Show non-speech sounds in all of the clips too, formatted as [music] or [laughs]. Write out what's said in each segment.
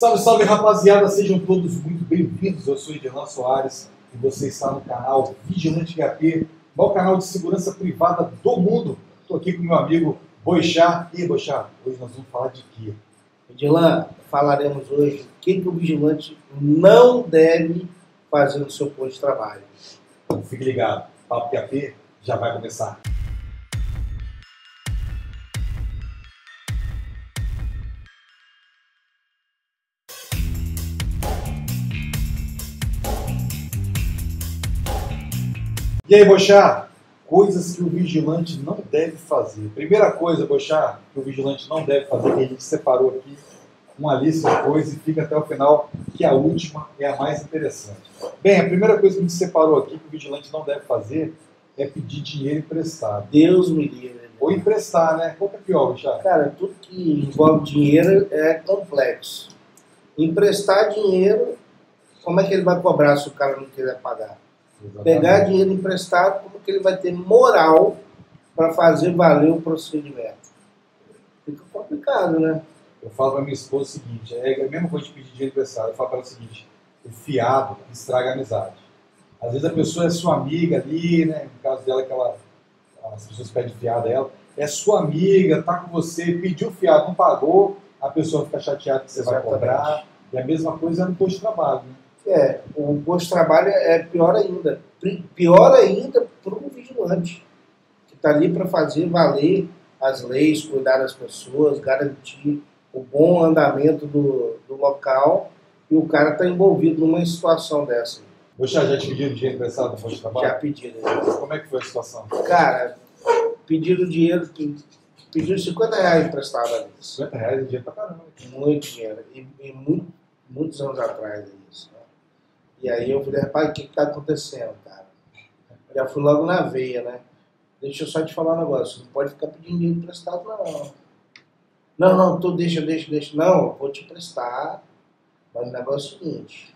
Salve, salve rapaziada, sejam todos muito bem-vindos. Eu sou Edilan Soares e você está no canal Vigilante HP, maior canal de segurança privada do mundo. Estou aqui com meu amigo Boixá. E aí, Boixá, hoje nós vamos falar de quê? Edilan, falaremos hoje o que, que o vigilante não deve fazer no seu posto de trabalho. Então fique ligado, Papo HP já vai começar. E aí, Bochá? Coisas que o vigilante não deve fazer. Primeira coisa, Bochá, que o vigilante não deve fazer, que a gente separou aqui uma lista de coisas e fica até o final, que a última é a mais interessante. Bem, a primeira coisa que a gente separou aqui que o vigilante não deve fazer é pedir dinheiro emprestado. Deus me livre. Ou emprestar, né? Qual que é pior, Bochá? Cara, tudo que envolve dinheiro é complexo. Emprestar dinheiro, como é que ele vai cobrar se o cara não quiser pagar? Pegar dinheiro emprestado, como que ele vai ter moral para fazer valer o procedimento? Fica complicado, né? Eu falo para minha esposa o seguinte, é a mesma coisa de pedir dinheiro emprestado. Eu falo para ela o seguinte, o fiado estraga a amizade. Às vezes a pessoa é sua amiga ali, né? No caso dela, que ela, as pessoas pedem fiado a ela, é sua amiga, tá com você, pediu fiado, não pagou, a pessoa fica chateada que você Exatamente. vai cobrar. E a mesma coisa no posto de trabalho. Né? É, o posto de trabalho é pior ainda. Pior ainda para o vigilante, que está ali para fazer valer as leis, cuidar das pessoas, garantir o bom andamento do, do local, e o cara está envolvido numa situação dessa. Bochá, já te pediram dinheiro emprestado no posto de Já trabalho? pediram. Como é que foi a situação? Cara, pediram dinheiro, pediram 50 reais emprestado ali. 50 reais é dinheiro pra caramba. Muito dinheiro. E, e muito- muitos anos atrás é isso. E aí eu falei, rapaz, o que está acontecendo, cara? Já fui logo na veia, né? Deixa eu só te falar um negócio, não pode ficar pedindo dinheiro emprestado, não. Não, não, tu deixa, deixa, deixa. Não, eu vou te emprestar. Mas o negócio é o seguinte,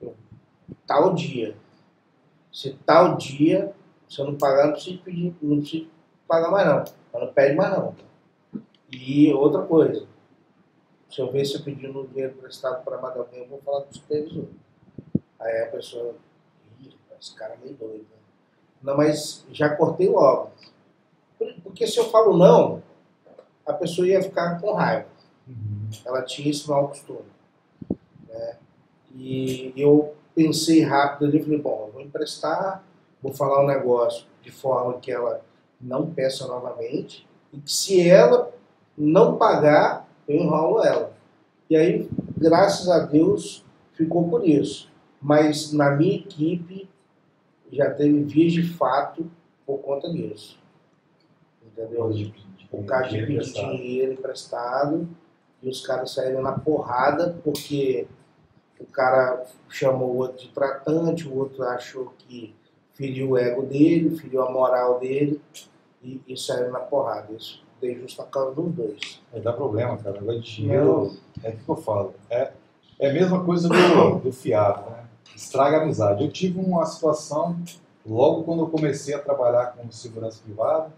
eu- tal dia. Se tal dia, se eu não pagar, não precisa pedir, não precisa pagar mais não. Mas não pede mais não. E outra coisa, se eu ver você pedindo dinheiro emprestado para mais alguém, eu vou falar com o supervisor. Aí a pessoa, esse cara é meio doido. Né? Não, mas já cortei logo. Por- Porque se eu falo não, a pessoa ia ficar com raiva. Ela tinha esse mau costume. Né? E eu pensei rápido ali, falei, bom, eu vou emprestar, vou falar um negócio de forma que ela não peça novamente, e que se ela não pagar, eu enrolo ela. E aí, graças a Deus, ficou por isso. Mas na minha equipe já teve vias de fato por conta disso. Entendeu? O caso de pedir dinheiro emprestado e os caras saíram na porrada porque o cara chamou o outro de tratante, o outro achou que feriu o ego dele, feriu a moral dele e, e saíram na porrada. Isso deu justo na causa dos dois. Aí dá problema, cara. Agora de dinheiro, é o que eu falo. É, é a mesma coisa do, do fiado, né? Estraga a amizade. Eu tive uma situação, logo quando eu comecei a trabalhar com segurança privada,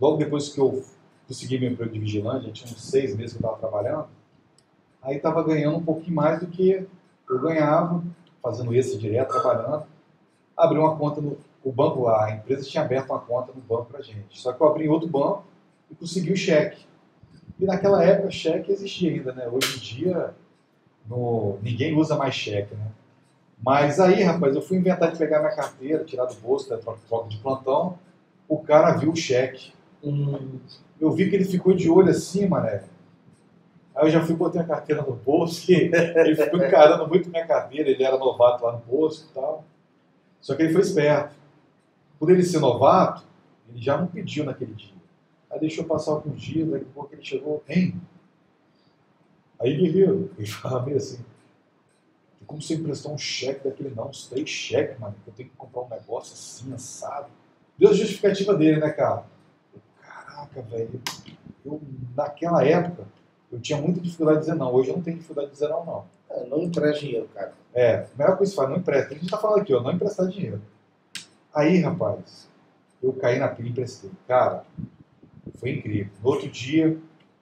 logo depois que eu consegui meu emprego de vigilante, já tinha uns seis meses que eu estava trabalhando, aí estava ganhando um pouquinho mais do que eu ganhava, fazendo isso direto, trabalhando. Abri uma conta no o banco lá, a empresa tinha aberto uma conta no banco pra gente. Só que eu abri outro banco e consegui o cheque. E naquela época cheque existia ainda, né? Hoje em dia no- ninguém usa mais cheque, né? Mas aí, rapaz, eu fui inventar de pegar minha carteira, tirar do bolso, da troca troca de plantão. O cara viu o cheque. Hum, Eu vi que ele ficou de olho assim, mané. Aí eu já fui botei a carteira no bolso, [laughs] ele ficou encarando muito minha carteira, ele era novato lá no posto e tal. Só que ele foi esperto. Por ele ser novato, ele já não pediu naquele dia. Aí deixou passar alguns dias, daqui a pouco ele chegou, hein? Aí guerreiro, ele fala meio assim, "Tem como você emprestar um cheque daquele não, uns três cheques, mano, que eu tenho que comprar um negócio assim, assado. Deu a justificativa dele, né, cara? Eu, Caraca, velho, eu, naquela época, eu tinha muita dificuldade de dizer não. Hoje eu não tenho dificuldade de dizer não, não. é, não empresta dinheiro, cara. É, a melhor coisa que faz, não empresta. A gente tá falando aqui, ó, não emprestar dinheiro. Aí, rapaz, eu caí na pilha e emprestei. Cara, foi incrível. No outro dia,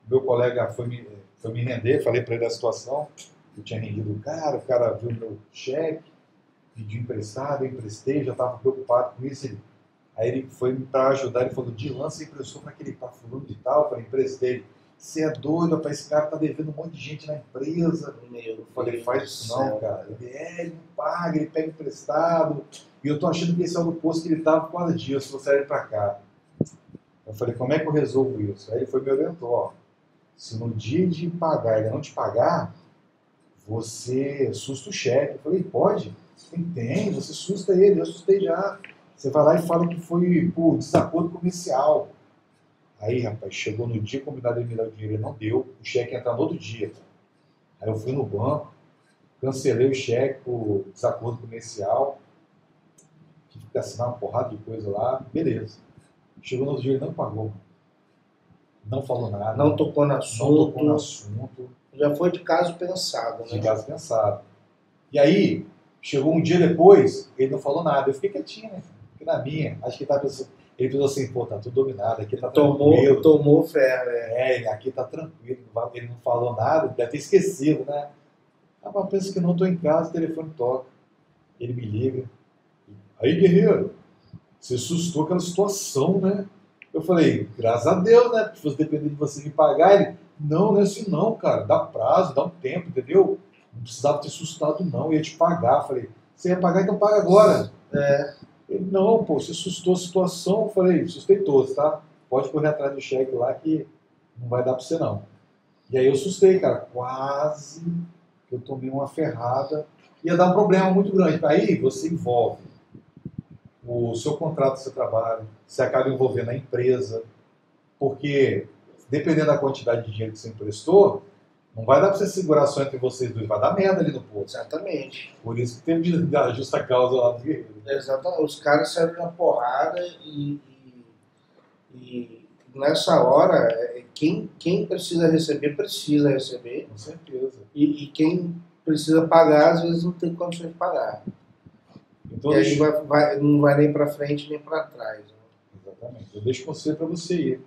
meu colega foi, me, foi foi me render, falei para ele a situação, eu tinha rendido o cara, o cara viu meu cheque, pediu emprestado, eu emprestei, já estava preocupado com isso. Ele, aí ele foi para ajudar, ele falou, de lança emprestou para aquele pá fulano de tal, eu falei, emprestei. Você é doido, rapaz, esse cara tá devendo um monte de gente na empresa. Meu Eu falei, faz isso não, cara. Ele é, ele não paga, ele pega emprestado. E eu tô achando que esse é o posto que ele tava por causa disso, você ele pra cá. Eu falei, como é que eu resolvo isso? Aí ele foi me orientou, ó. Se no dia de pagar ele não te pagar, você susta o cheque. Eu falei, pode? Tem, tem, você susta ele, eu assustei já. Você vai lá e fala que foi por desacordo comercial. Aí, rapaz, chegou no dia combinado ele me dar o dinheiro, ele não deu, o cheque ia entrar no outro dia. Aí eu fui no banco, cancelei o cheque por desacordo comercial, tive que assinar uma porrada de coisa lá, beleza. Chegou no outro dia, ele não pagou. Não falou nada. Não tocou no não assunto. tocou no assunto, Já foi de caso pensado, de né? caso pensado. E aí, chegou um dia depois, ele não falou nada. Eu fiquei quietinho, né? Fiquei na minha. Acho que ele tava pensando. Ele pensou assim, pô, tá tudo dominado, aqui tá Tomou, tranquilo. tomou ferro, é. É, aqui tá tranquilo, ele não falou nada, deve ter esquecido, né? Ah, mas pensa que não estou em casa, o telefone toca. Ele me liga. Aí, guerreiro, você assustou aquela situação, né? Eu falei, graças a Deus, né? Se fosse depender de você me pagar, ele, não, não é assim não, cara, dá prazo, dá um tempo, entendeu? Não precisava ter assustado, não, eu ia te pagar. Falei, você ia pagar, então paga agora. É. Ele, não, pô, você assustou a situação. Eu falei, assustei todos, tá? Pode correr atrás do cheque lá que não vai dar pra você não. E aí eu assustei, cara, quase que eu tomei uma ferrada. Ia dar um problema muito grande. Aí você envolve o seu contrato do seu trabalho, você acaba envolvendo a empresa, porque dependendo da quantidade de dinheiro que você emprestou, não vai dar pra você segurar só entre vocês dois, vai dar merda ali no posto. Exatamente. Por isso que teve dar justa causa lá do guerreiro. Exatamente. Os caras saíram na porrada e, e- e nessa hora, é, quem, quem precisa receber, precisa receber. Com certeza. E, e quem precisa pagar, às vezes não tem condições de pagar. Então, e aí vai, vai- não vai nem para frente nem para trás. né? Exatamente. Eu deixo conselho para você ir.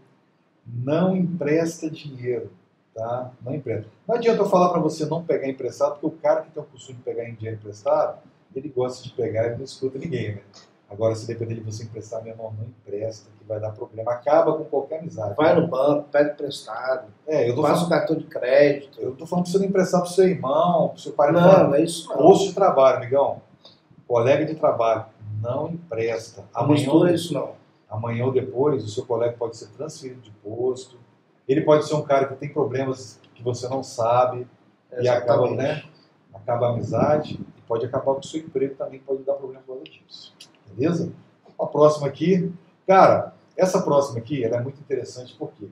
Não empresta dinheiro, tá? Não empresta. Não adianta eu falar para você não pegar emprestado, porque o cara que tem o costume de pegar em dinheiro emprestado, ele gosta de pegar e não escuta ninguém, né? Agora, se depender de você emprestar, meu irmão, não empresta, que vai dar problema. Acaba com qualquer amizade. Vai no banco, pede emprestado, É, eu tô falando, o cartão de crédito. eu tô falando pra você não emprestar pro seu irmão, pro seu pai. Não, não é isso não. Posto de trabalho, amigão. Colega de trabalho, não empresta. Não Amanhã mistura isso não. Amanhã ou depois, o seu colega pode ser transferido de posto. Ele pode ser um cara que tem problemas que você não sabe e acaba, Exatamente. né? Acaba a amizade e pode acabar com o seu emprego também, pode dar problema por causa disso. Beleza? A próxima aqui, cara, essa próxima aqui, ela é muito interessante porque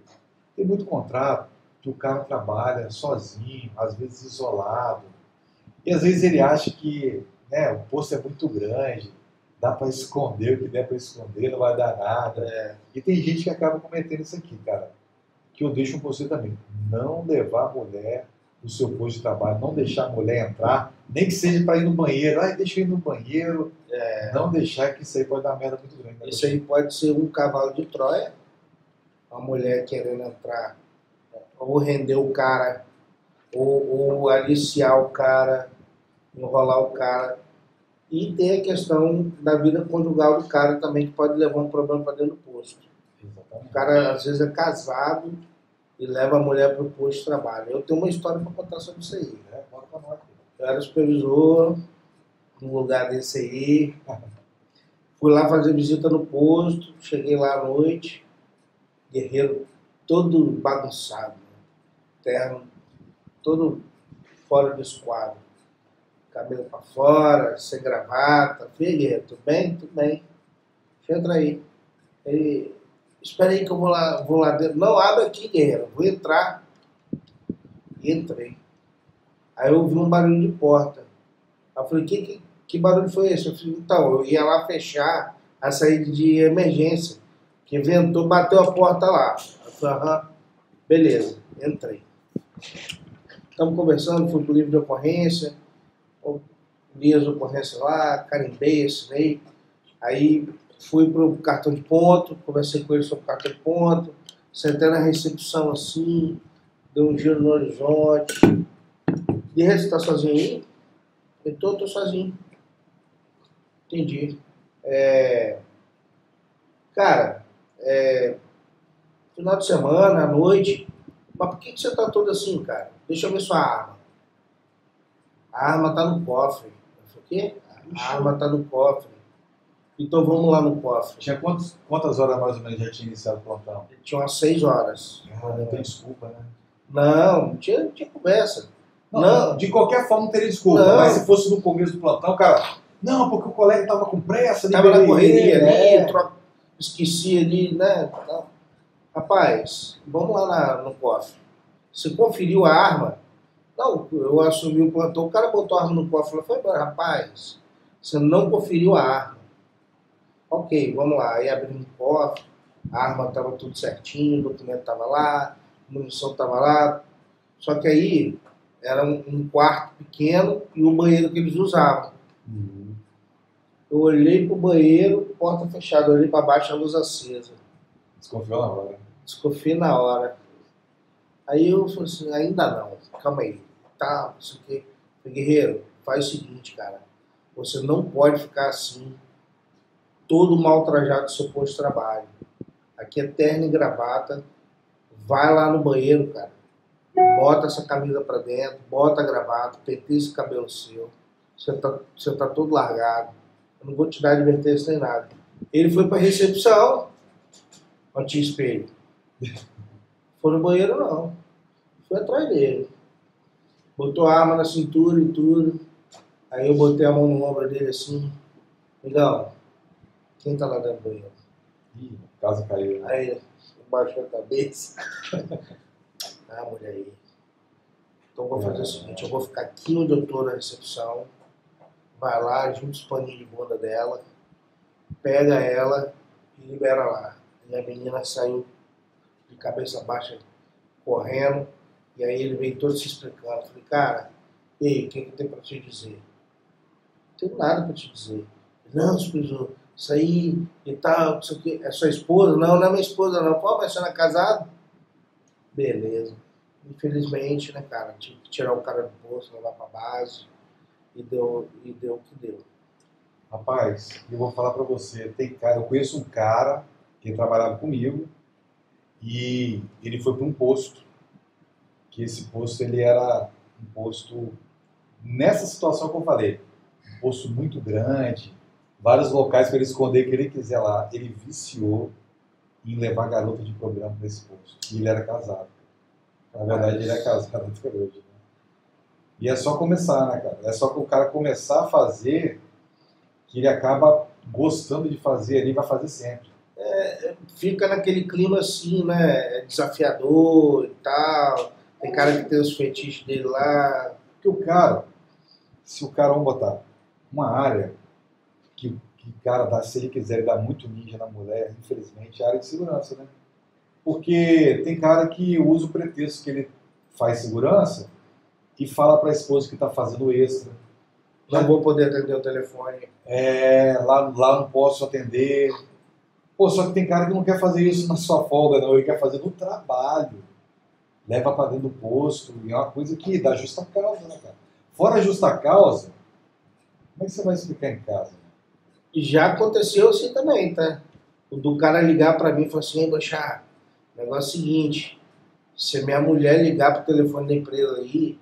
tem muito contrato que o cara trabalha sozinho, às vezes isolado, e às vezes ele acha que né, o posto é muito grande, dá para esconder o que der para esconder, não vai dar nada. É, E tem gente que acaba cometendo isso aqui, cara. Que eu deixo um conselho também. Não levar a mulher no seu posto de trabalho, não deixar a mulher entrar, nem que seja para ir no banheiro. Ai, deixa eu ir no banheiro. Não deixar que isso aí pode dar merda muito grande. né? Isso aí pode ser um cavalo de Troia, uma mulher querendo entrar, ou render o cara, ou, ou aliciar o cara, enrolar o cara. E tem a questão da vida conjugal do cara também, que pode levar um problema para dentro do posto. O Exatamente. cara, às vezes, é casado e leva a mulher para o posto de trabalho. Eu tenho uma história para contar sobre isso aí. É, nós. Eu era supervisor num lugar desse aí. Fui lá fazer visita no posto, cheguei lá à noite, guerreiro todo bagunçado, terno todo fora do esquadro, cabelo para fora, sem gravata. Guerreiro, tudo bem? Tudo bem. Entra aí. Ele, espera aí que eu vou lá, vou lá dentro. Não, abre aqui, guerreiro, vou entrar. Entrei. Aí eu ouvi um barulho de porta. Aí eu falei, que, que, que barulho foi esse? Eu falei, então, eu ia lá fechar a saída de emergência. Que ventou, bateu a porta lá. Eu falei, aham, beleza, entrei. Estamos conversando, fui pro livro de ocorrência, eu li as ocorrências lá, carimbei, assinei. Aí fui pro cartão de ponto, conversei com ele sobre o cartão de ponto, sentei na recepção assim, deu um giro no horizonte. De resto, você tá sozinho aí? Eu tô sozinho. Entendi. É... Cara, é... final de semana, à noite. Mas por que, que você tá todo assim, cara? Deixa eu ver sua arma. A arma tá no cofre. Eu falei, o quê? A arma tá no cofre. Então vamos lá no cofre. Tinha quantos, quantas horas mais ou menos já tinha iniciado o plantão? Tinha umas seis horas. Ah, não tem desculpa, né? Não, não tinha, não tinha conversa. Não, Não. de qualquer forma não teria desculpa. Não. Mas se fosse no começo do plantão, cara, não, porque o colega tava com pressa. Tava na correria ali, é. tro- esqueci ali, né? Não. Rapaz, vamos lá na- no cofre. Você conferiu a arma? Não, eu assumi o plantão, o cara botou a arma no cofre e foi embora. Rapaz, você não conferiu a arma. Ok, vamos lá. Aí abrimos o cofre, a arma estava tudo certinho, o documento estava lá, a munição estava lá. Só que aí era um, um quarto pequeno e o banheiro que eles usavam. Uhum. Eu olhei pro banheiro, porta fechada, olhei para baixo, a luz acesa. Desconfiou na hora. Desconfiei na hora. Aí eu falei assim, ainda não, calma aí. Tá, não sei o quê. Falei, Guerreiro, faz o seguinte, cara. Você não pode ficar assim, todo mal trajado do seu posto de trabalho. Aqui é terno e gravata. Vai lá no banheiro, cara. Bota essa camisa pra dentro, bota a gravata, penteia esse cabelo seu. Você tá, você tá todo largado. Eu não vou te dar advertência nem nada. Ele foi pra recepção. Ó, tinha espelho. [laughs] Foi no banheiro, não. Foi atrás dele. Botou a arma na cintura e tudo. Aí eu botei a mão no ombro dele assim. Migão, quem tá lá dentro do banheiro? Ih, casa caiu. né? Aí baixou a cabeça. [laughs] ah, mulher aí. Então eu vou fazer o seguinte, eu vou ficar aqui onde eu tô na recepção. Vai lá, junta os paninhos de bunda dela, pega ela e libera lá. E a menina saiu de cabeça baixa correndo. E aí ele veio todo se explicando. Eu falei, cara, e aí, o que, que tem pra te dizer? Não tenho nada pra te dizer. Não, isso aí e tal, não sei o quê. É sua esposa? Não, não é minha esposa, não. Pô, mas você não é casado? Beleza. Infelizmente, né, cara, tive que tirar o cara do bolso, levar pra base. E deu, e deu o que deu. Rapaz, eu vou falar pra você, tem cara, eu conheço um cara que trabalhava comigo e ele foi para um posto, que esse posto ele era um posto nessa situação que eu falei, um posto muito grande, vários locais para ele esconder o que ele quiser lá. Ele viciou em levar garota de programa nesse posto. E ele era casado. Na verdade, ele é casado até hoje. Né? E é só começar, né, cara? É só que o cara começar a fazer que ele acaba gostando de fazer ali, vai fazer sempre. Fica naquele clima assim, né? Desafiador e tal. Tem cara que tem os fetiches dele lá. Porque o cara, se o cara, vamos botar, uma área que, que o cara dá, se ele quiser, dá muito ninja na mulher, infelizmente, é a área de segurança, né? Porque tem cara que usa o pretexto que ele faz segurança e fala para a esposa que está fazendo extra. Não vou poder atender o telefone. É, lá, lá não posso atender. Pô, só que tem cara que não quer fazer isso na sua folga, não. Ele quer fazer no trabalho. Leva para dentro do posto. E é uma coisa que dá justa causa, né, cara? Fora a justa causa, como é que você vai explicar em casa? E já aconteceu assim também, tá? O do cara ligar pra mim e falar assim, "Ei, Bochá, o negócio é o seguinte, se a minha mulher ligar pro telefone da empresa aí,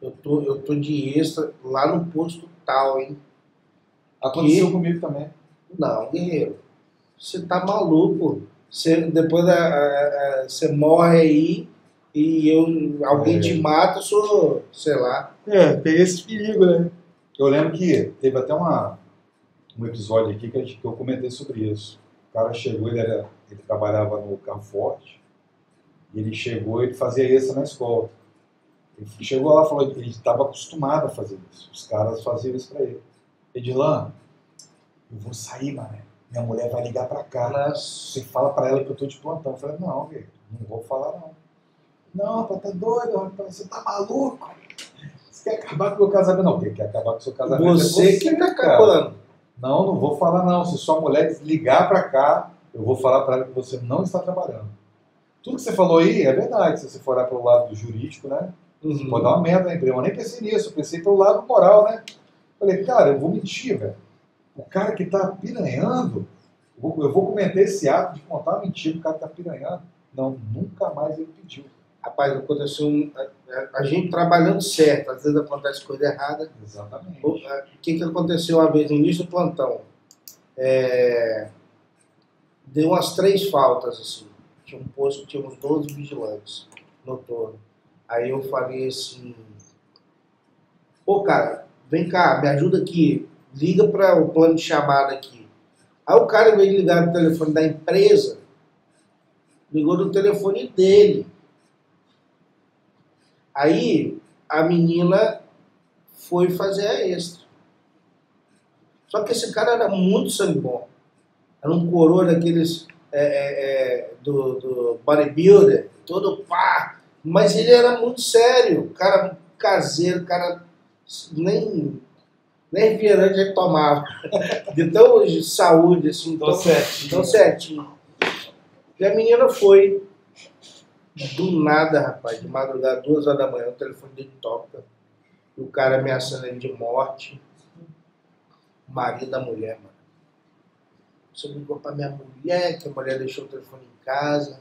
eu tô, eu tô de extra lá no posto tal, hein? Aconteceu Que? comigo também. Não, guerreiro, você tá maluco. Você, depois da, a- a- você morre aí e eu, alguém É. te mata, eu sou, sei lá. É, tem esse perigo, né? Eu lembro que teve até uma, um episódio aqui que, a gente- que eu comentei sobre isso. O cara chegou, ele, era, ele trabalhava no carro forte, e ele chegou e ele fazia isso na escola. Ele chegou lá e falou que ele estava acostumado a fazer isso. Os caras faziam isso pra ele. Edilan, eu vou sair, mané. Minha mulher vai ligar pra cá. Você fala pra ela que eu tô de plantão. Eu falei, não, velho, não vou falar não. Não, rapaz, tá doido, rapaz, você tá maluco? Você quer acabar com o meu casamento? Não, quem quer acabar com o seu casamento é você que tá acabando. Não, não vou falar não. Se sua mulher ligar pra cá, eu vou falar pra ela que você não está trabalhando. tudo que você falou aí é verdade, se você for olhar pelo lado jurídico, né? Uhum. Pode dar uma merda na empresa. Eu nem pensei nisso, eu pensei pelo lado moral, né? Falei, cara, eu vou mentir, velho. O cara que tá piranhando, eu vou, eu vou cometer esse ato de contar uma mentira, o cara tá piranhando. Não, nunca mais ele pediu. Rapaz, aconteceu um, a, a gente trabalhando certo, às vezes acontece coisa errada. Exatamente. O que, que aconteceu uma vez no início do plantão? É, deu umas três faltas, assim. Tinha um posto que tinha uns 12 vigilantes noturno. Aí eu falei assim, pô cara, vem cá, me ajuda aqui, liga para o plano de chamada aqui. Aí o cara, de ligar no telefone da empresa, ligou no telefone dele. Aí a menina foi fazer a extra. Só que esse cara era muito sangue bom. Era um coroa daqueles é, é, é, do, do bodybuilder, todo pá. Mas ele era muito sério, cara caseiro, cara nem, nem refrigerante ele tomava. [laughs] De tão de saúde, assim, Tô tão, certinho. tão certinho. E a menina foi. Do nada, rapaz, de madrugada, duas horas da manhã, o telefone dele toca. E o cara ameaçando ele de morte. O marido da mulher, mano. Você ligou pra minha mulher, que a mulher deixou o telefone em casa.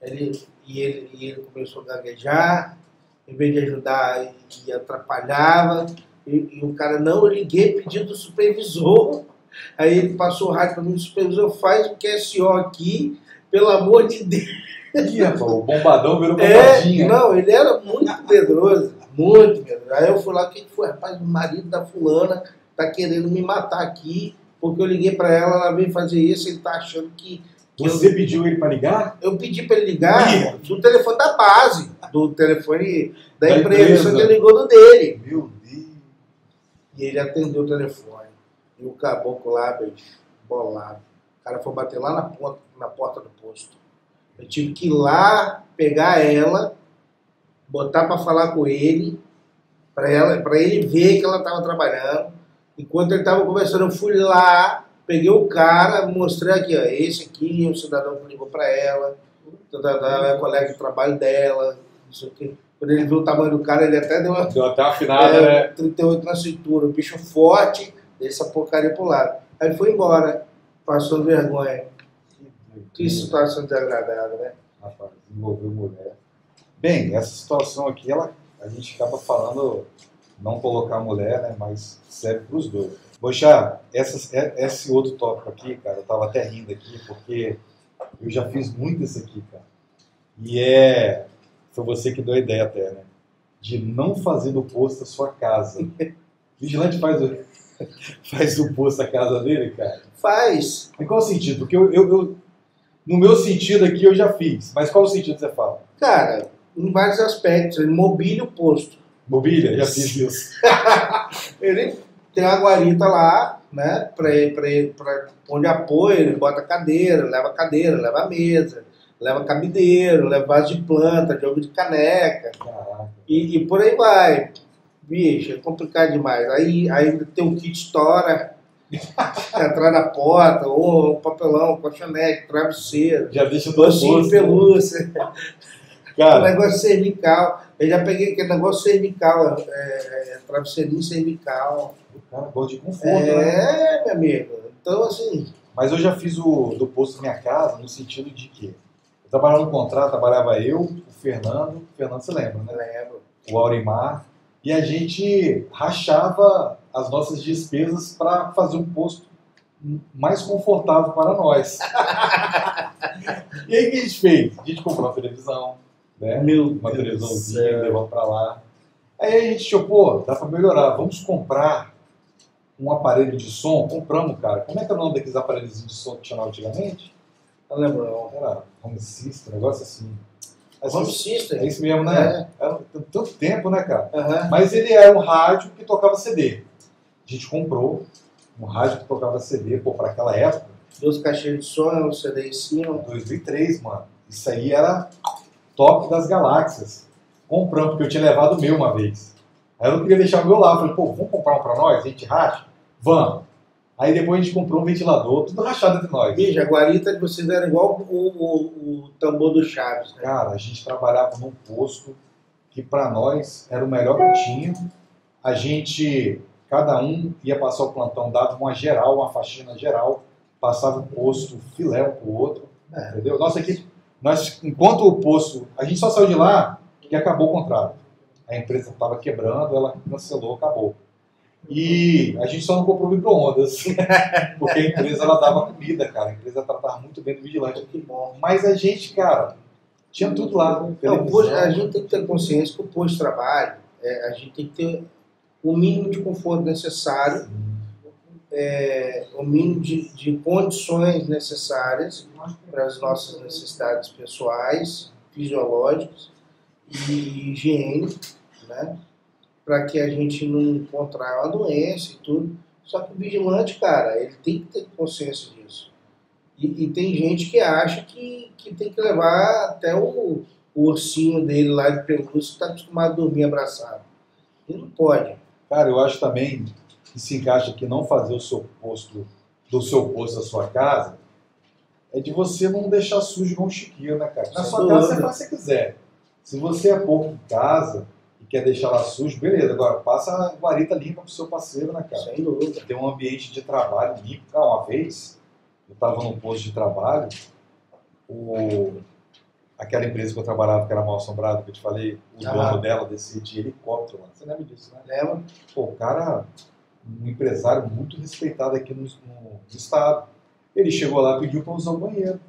Ele, e, ele, e ele começou a gaguejar. Em vez de ajudar, e atrapalhava. E, e o cara, não, eu liguei pedindo do supervisor. Aí ele passou o rádio para mim, o supervisor faz o QSO aqui, pelo amor de Deus. Ih, rapaz, o bombadão virou É, bombadinha. não, ele era muito medroso, muito medroso. Aí eu fui lá, o que foi? Rapaz, o marido da fulana tá querendo me matar aqui, porque eu liguei para ela, ela veio fazer isso, ele tá achando que, que eu, Você pediu ele pra ligar? eu pedi para ele ligar Ih. do telefone da base, do telefone da, Da empresa, empresa. só que ele ligou no dele. Meu Deus. E ele atendeu o telefone. E o caboclo lá, bicho, bolado. O cara foi bater lá na porta, na porta do posto. Eu tive que ir lá pegar ela, botar para falar com ele, para ela, para ele ver que ela estava trabalhando. Enquanto ele estava conversando, eu fui lá, peguei o cara, mostrei aqui, ó, esse aqui é o cidadão que ligou para ela, é colega de trabalho dela, não sei o quê. Quando ele viu o tamanho do cara, ele até deu uma Deu até afinada, é, né? 38 na cintura, um bicho forte, essa porcaria pro lado. Aí foi embora, passou vergonha. Que situação desagradável, né? Rapaz, envolveu mulher. Bem, essa situação aqui, ela, a gente acaba falando, não colocar a mulher, né? Mas serve para os dois. Boixá, é- esse outro tópico aqui, cara, eu tava até rindo aqui, porque eu já fiz muito isso aqui, cara. E é. Foi você que deu a ideia até, né? De não fazer do posto a sua casa. [laughs] Vigilante faz o, [laughs] faz o posto a casa dele, cara. Faz. Em qual sentido? Porque eu, eu- eu- no meu sentido aqui eu já fiz. Mas qual o sentido que você fala? Cara, em vários aspectos. Ele mobília o posto. Mobília? Já fiz isso. [laughs] Ele tem uma guarita lá, né? Pra, pra, pra onde apoia, ele bota cadeira, leva cadeira, leva mesa, leva cabideiro, leva vaso de planta, jogo de caneca. Caraca. E, e por aí vai. Bicho, é complicado demais. Aí, aí tem um kit estoura [laughs] atrás da porta, ou um papelão, colchonete, travesseiro, Já deixa todo docinho de posto. pelúcia, um Cara, negócio cervical. Eu já peguei aquele negócio cervical, é, é, travesseirinho cervical. cara gosta de conforto, né? É, meu amigo. Então, assim, Mas eu já fiz o do posto da minha casa no sentido de que eu trabalhava no contrato, trabalhava eu, o Fernando, o Fernando você lembra, né? lembro. O Aurimar, e a gente rachava as nossas despesas para fazer um posto mais confortável para nós. [laughs] e aí o que a gente fez? A gente comprou uma televisão, né? Meu uma Deus televisãozinha, levamos pra lá. Aí a gente achou, pô, dá pra melhorar, vamos comprar um aparelho de som. Compramos, cara. Como é que é o nome daqueles aparelhos de som que tinha antigamente? Não lembro, não. Era home um negócio assim. Mas Home É System. isso mesmo, né? Era t- tanto tempo, né, cara? Aham. Mas ele era um rádio que tocava CD. A gente comprou um rádio que tocava CD, pô, para aquela época, Duas caixinhas de som, um CD em cima. 2003, mano. Isso aí era top das galáxias. Compramos, porque eu tinha levado o meu uma vez. Aí eu não queria deixar o meu lá. Eu falei, pô, vamos comprar um pra nós? A gente racha? Vamos. Aí depois a gente comprou um ventilador, tudo rachado entre nós. Veja, a guarita de vocês era igual o, o, o tambor do Chaves, né? Cara, a gente trabalhava num posto que para nós era o melhor que tinha. A gente, cada um ia passar o plantão, dava uma geral, uma faxina geral, passava o posto filé um pro outro, É. entendeu? Nossa equipe, nós, enquanto o posto, a gente só saiu de lá que acabou o contrato. A empresa estava quebrando, ela cancelou, acabou. E a gente só não comprou micro-ondas, [laughs] porque a empresa ela dava comida, cara. A empresa tratava muito bem do vigilante. Que bom. Mas a gente, cara, tinha tudo lá. Não, posto- a gente tem que ter consciência que o posto de trabalho, é, a gente tem que ter o mínimo de conforto necessário, é, o mínimo de, de condições necessárias para as nossas necessidades pessoais, fisiológicas e higiene, né? Para que a gente não contraia uma doença e tudo. Só que o vigilante, cara, ele tem que ter consciência disso. E, e tem gente que acha que, que tem que levar até o, o ursinho dele lá de pelúcia que está acostumado a dormir abraçado. E não pode. Cara, eu acho também que se encaixa que não fazer o seu posto, do seu posto da sua casa, é de você não deixar sujo igual um chiquinho, né, cara? Na sua casa você faz o que você quiser. Se você é pouco em casa e quer deixar lá sujo, beleza. Agora, passa a guarita limpa pro seu parceiro, né, cara? Sem dúvida. ter um ambiente de trabalho limpo. Ah, uma vez, eu estava num posto de trabalho, o, aquela empresa que eu trabalhava, que era mal assombrada, que eu te falei, o Ah. dono dela descia de helicóptero lá. Você lembra disso, né? Leva. Pô, o cara, um empresário muito respeitado aqui no, no- no estado. Ele chegou lá e pediu para usar o banheiro.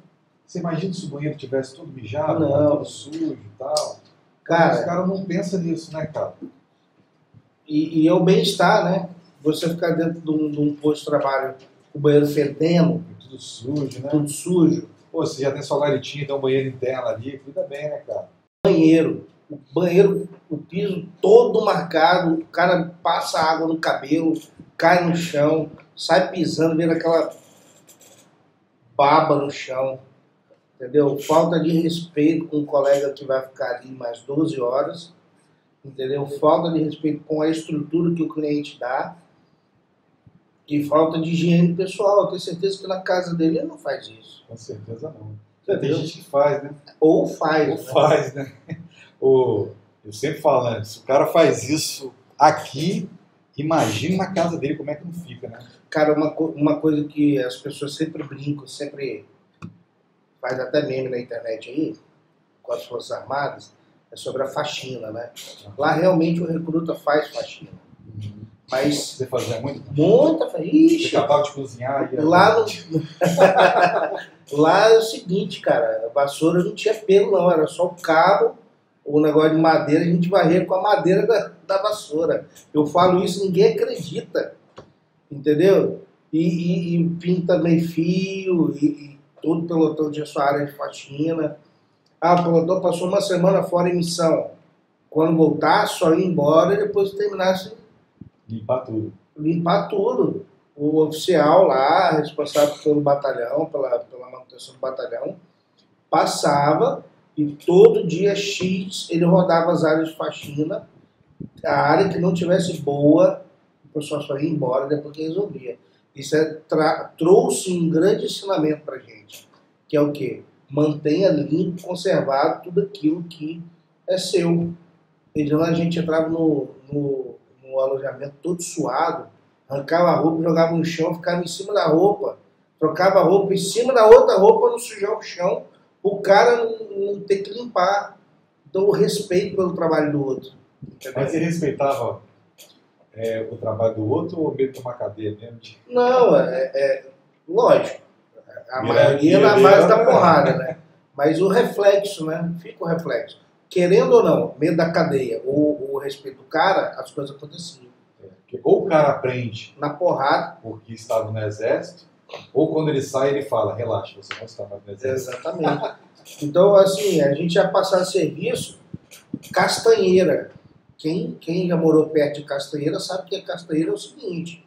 Você imagina se o banheiro tivesse todo mijado, Não. todo sujo e tal. Os Cara, caras não pensam nisso, né, cara? e, e é o bem-estar, né? Você ficar dentro de um, de um posto de trabalho com o banheiro fedendo, Tudo sujo, né? tudo sujo. Pô, você já tem sua garitinha, tem um banheiro interno ali, cuida bem, né, cara? banheiro. O banheiro, o piso todo marcado, o cara passa água no cabelo, cai no chão, sai pisando, vira aquela baba no chão. Entendeu? Falta de respeito com o colega que vai ficar ali mais 12 horas. Entendeu? Falta de respeito com a estrutura que o cliente dá. E falta de higiene pessoal. Eu tenho certeza que na casa dele ele não faz isso. Com certeza não. Já tem gente que faz, né? Ou faz. Ou né? faz, né? [laughs] O, eu sempre falo, né? Se o cara faz isso aqui, imagina na casa dele como é que não fica, né? Cara, uma, uma coisa que as pessoas sempre brincam, sempre faz até meme na internet aí, com as Forças Armadas, é sobre a faxina, né? Lá realmente o recruta faz faxina. Mas Você fazia muito? muita fa- Você acabava de cozinhar lá no... [laughs] Lá é o seguinte, cara, a vassoura não tinha pelo não, era só o cabo, o negócio de madeira, a gente varria com a madeira da, da vassoura. Eu falo isso, ninguém acredita, entendeu? E, e- e pinta meio fio, e, todo pelotão tinha sua área de faxina. Ah, o pelotão passou uma semana fora em missão. Quando voltar, só ir embora e depois terminasse Limpar tudo. limpar tudo. O oficial lá, responsável pelo batalhão, pela, pela manutenção do batalhão, passava e todo dia X ele rodava as áreas de faxina. A área que não tivesse boa, o pessoal só ia embora depois que resolvia. Isso é trouxe um grande ensinamento para gente, que é o quê? Mantenha limpo, conservado tudo aquilo que é seu. Então a gente entrava no, no, no alojamento todo suado, arrancava a roupa, jogava no chão, ficava em cima da roupa, trocava a roupa em cima da outra roupa, não sujar o chão, o cara não, não ter que limpar. Então o respeito pelo trabalho do outro. entendeu? Mas você respeitava é, o trabalho do outro ou medo de tomar cadeia mesmo? Não, é, é- lógico. A maioria na base da é- porrada, né? Mas o reflexo, né? Fica o reflexo. Querendo ou não, medo da cadeia ou o respeito do cara, as coisas aconteciam. Porque ou o cara aprende Na porrada, porque estava no exército, ou quando ele sai ele fala, relaxa, você não está mais no exército. exatamente. Então, assim, a gente ia passar serviço, castanheira. Quem, quem já morou perto de castanheira sabe que a castanheira é o seguinte: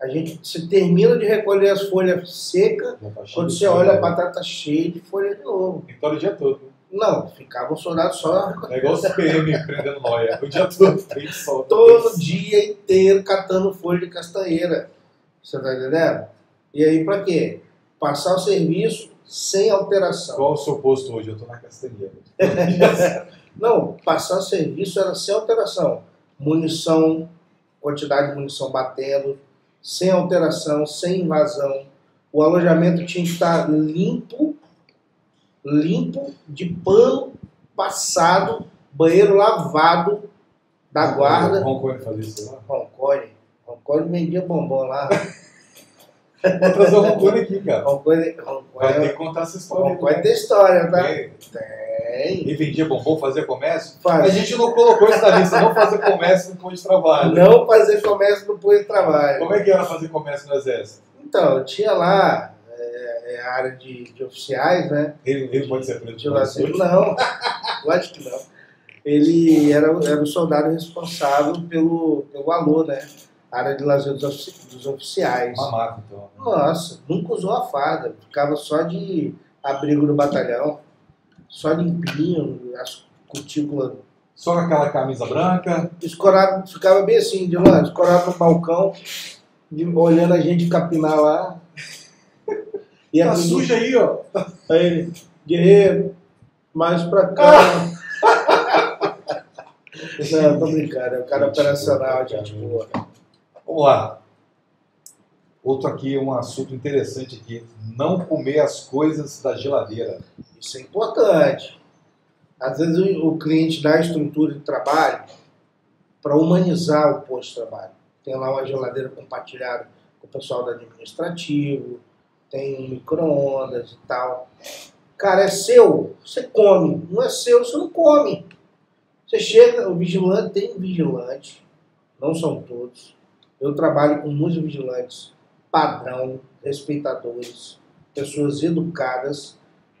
a gente se termina de recolher as folhas secas, tá quando você olha a batata cheia de folha de novo. Estar o dia todo. né? Não, ficava o soldado só É igual os PM prendendo nóia. O dia todo tem sol. todo dia inteiro catando folha de castanheira. Você tá entendendo? E aí pra quê? Passar o serviço sem alteração. Qual o seu posto hoje? Eu tô na Castanheira. [laughs] Não, passar o serviço era sem alteração. Munição, quantidade de munição batendo, sem alteração, sem invasão. O alojamento tinha que estar limpo, limpo, de pano passado, banheiro lavado da guarda. Roncone fazia isso lá? Roncone. Roncone vendia bombom lá. Vou trazer o Roncone aqui, cara. Roncone, Vai ter Roncone, que contar essa história. Roncone tem história, tá? Tem. Tem. Ele vendia bombom, fazia comércio? Faz. A gente não colocou isso na lista, não fazer comércio no posto de trabalho. Não fazer comércio no posto de trabalho. Como é que era fazer comércio no exército? Então, tinha lá é, é, a área de, de oficiais, né? Ele, ele pode ser preso De hoje? não. Lógico que não. Ele era, era o soldado responsável pelo, pelo valor, né? Área de lazer dos, ofici- dos oficiais. Uma mata, então. Nossa, nunca usou a farda. Ficava só de abrigo no batalhão. Só limpinho, as cutículas Só com aquela camisa branca. escorado, ficava bem assim, de lá, escorado no balcão, de- olhando a gente capinar lá. E Tá menina- suja aí, ó. Aí ele, guerreiro, mais pra cá. [laughs] Não, tô brincando, é o cara operacional, gente boa. Vamos lá. Outro aqui, um assunto interessante aqui. Não comer as coisas da geladeira. Isso é importante. Às vezes o, cliente dá a estrutura de trabalho para humanizar o posto de trabalho. Tem lá uma geladeira compartilhada com o pessoal do administrativo, tem micro-ondas e tal. Cara, é seu, você come. Não é seu, você não come. Você chega, o vigilante tem vigilante, não são todos. Eu trabalho com muitos vigilantes padrão, respeitadores, pessoas educadas,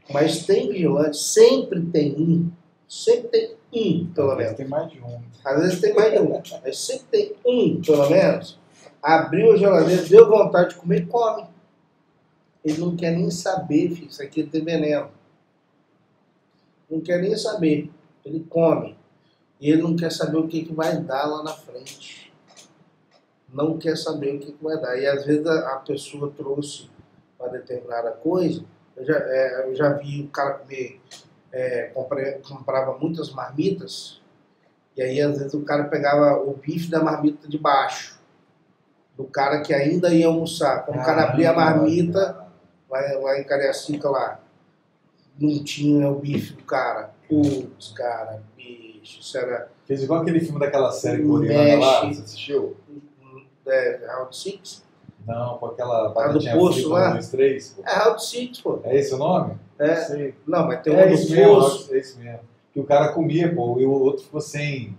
mas tem vigilante, sempre tem um, sempre tem um, pelo Talvez menos. Tem mais de um. Às vezes tem mais de um, mas sempre tem um, pelo menos. Abriu a geladeira, deu vontade de comer, come. Ele não quer nem saber, filho, isso aqui tem veneno. Não quer nem saber. Ele come. E ele não quer saber o que, que vai dar lá na frente. Não quer saber o que, vai dar. E às vezes a, pessoa trouxe uma determinada coisa. Eu já, é, eu já vi o cara comer, é, compre- comprava muitas marmitas. E aí, às vezes, o cara pegava o bife da marmita de baixo. Do cara que ainda ia almoçar. Quando o cara abria a marmita, lá, lá em Cariacica, lá, não tinha o bife do cara. Putz, cara, bicho, isso era Fez igual aquele filme daquela série coreana lá. Você assistiu? É, Round Six? Não, com aquela do batatinha poço frita lá? um, dois, três. pô. É Round Six, pô. É esse o nome? É. Sei. Não, mas tem um É isso mesmo, poço. é isso mesmo. Que o cara comia, pô, e o outro ficou sem,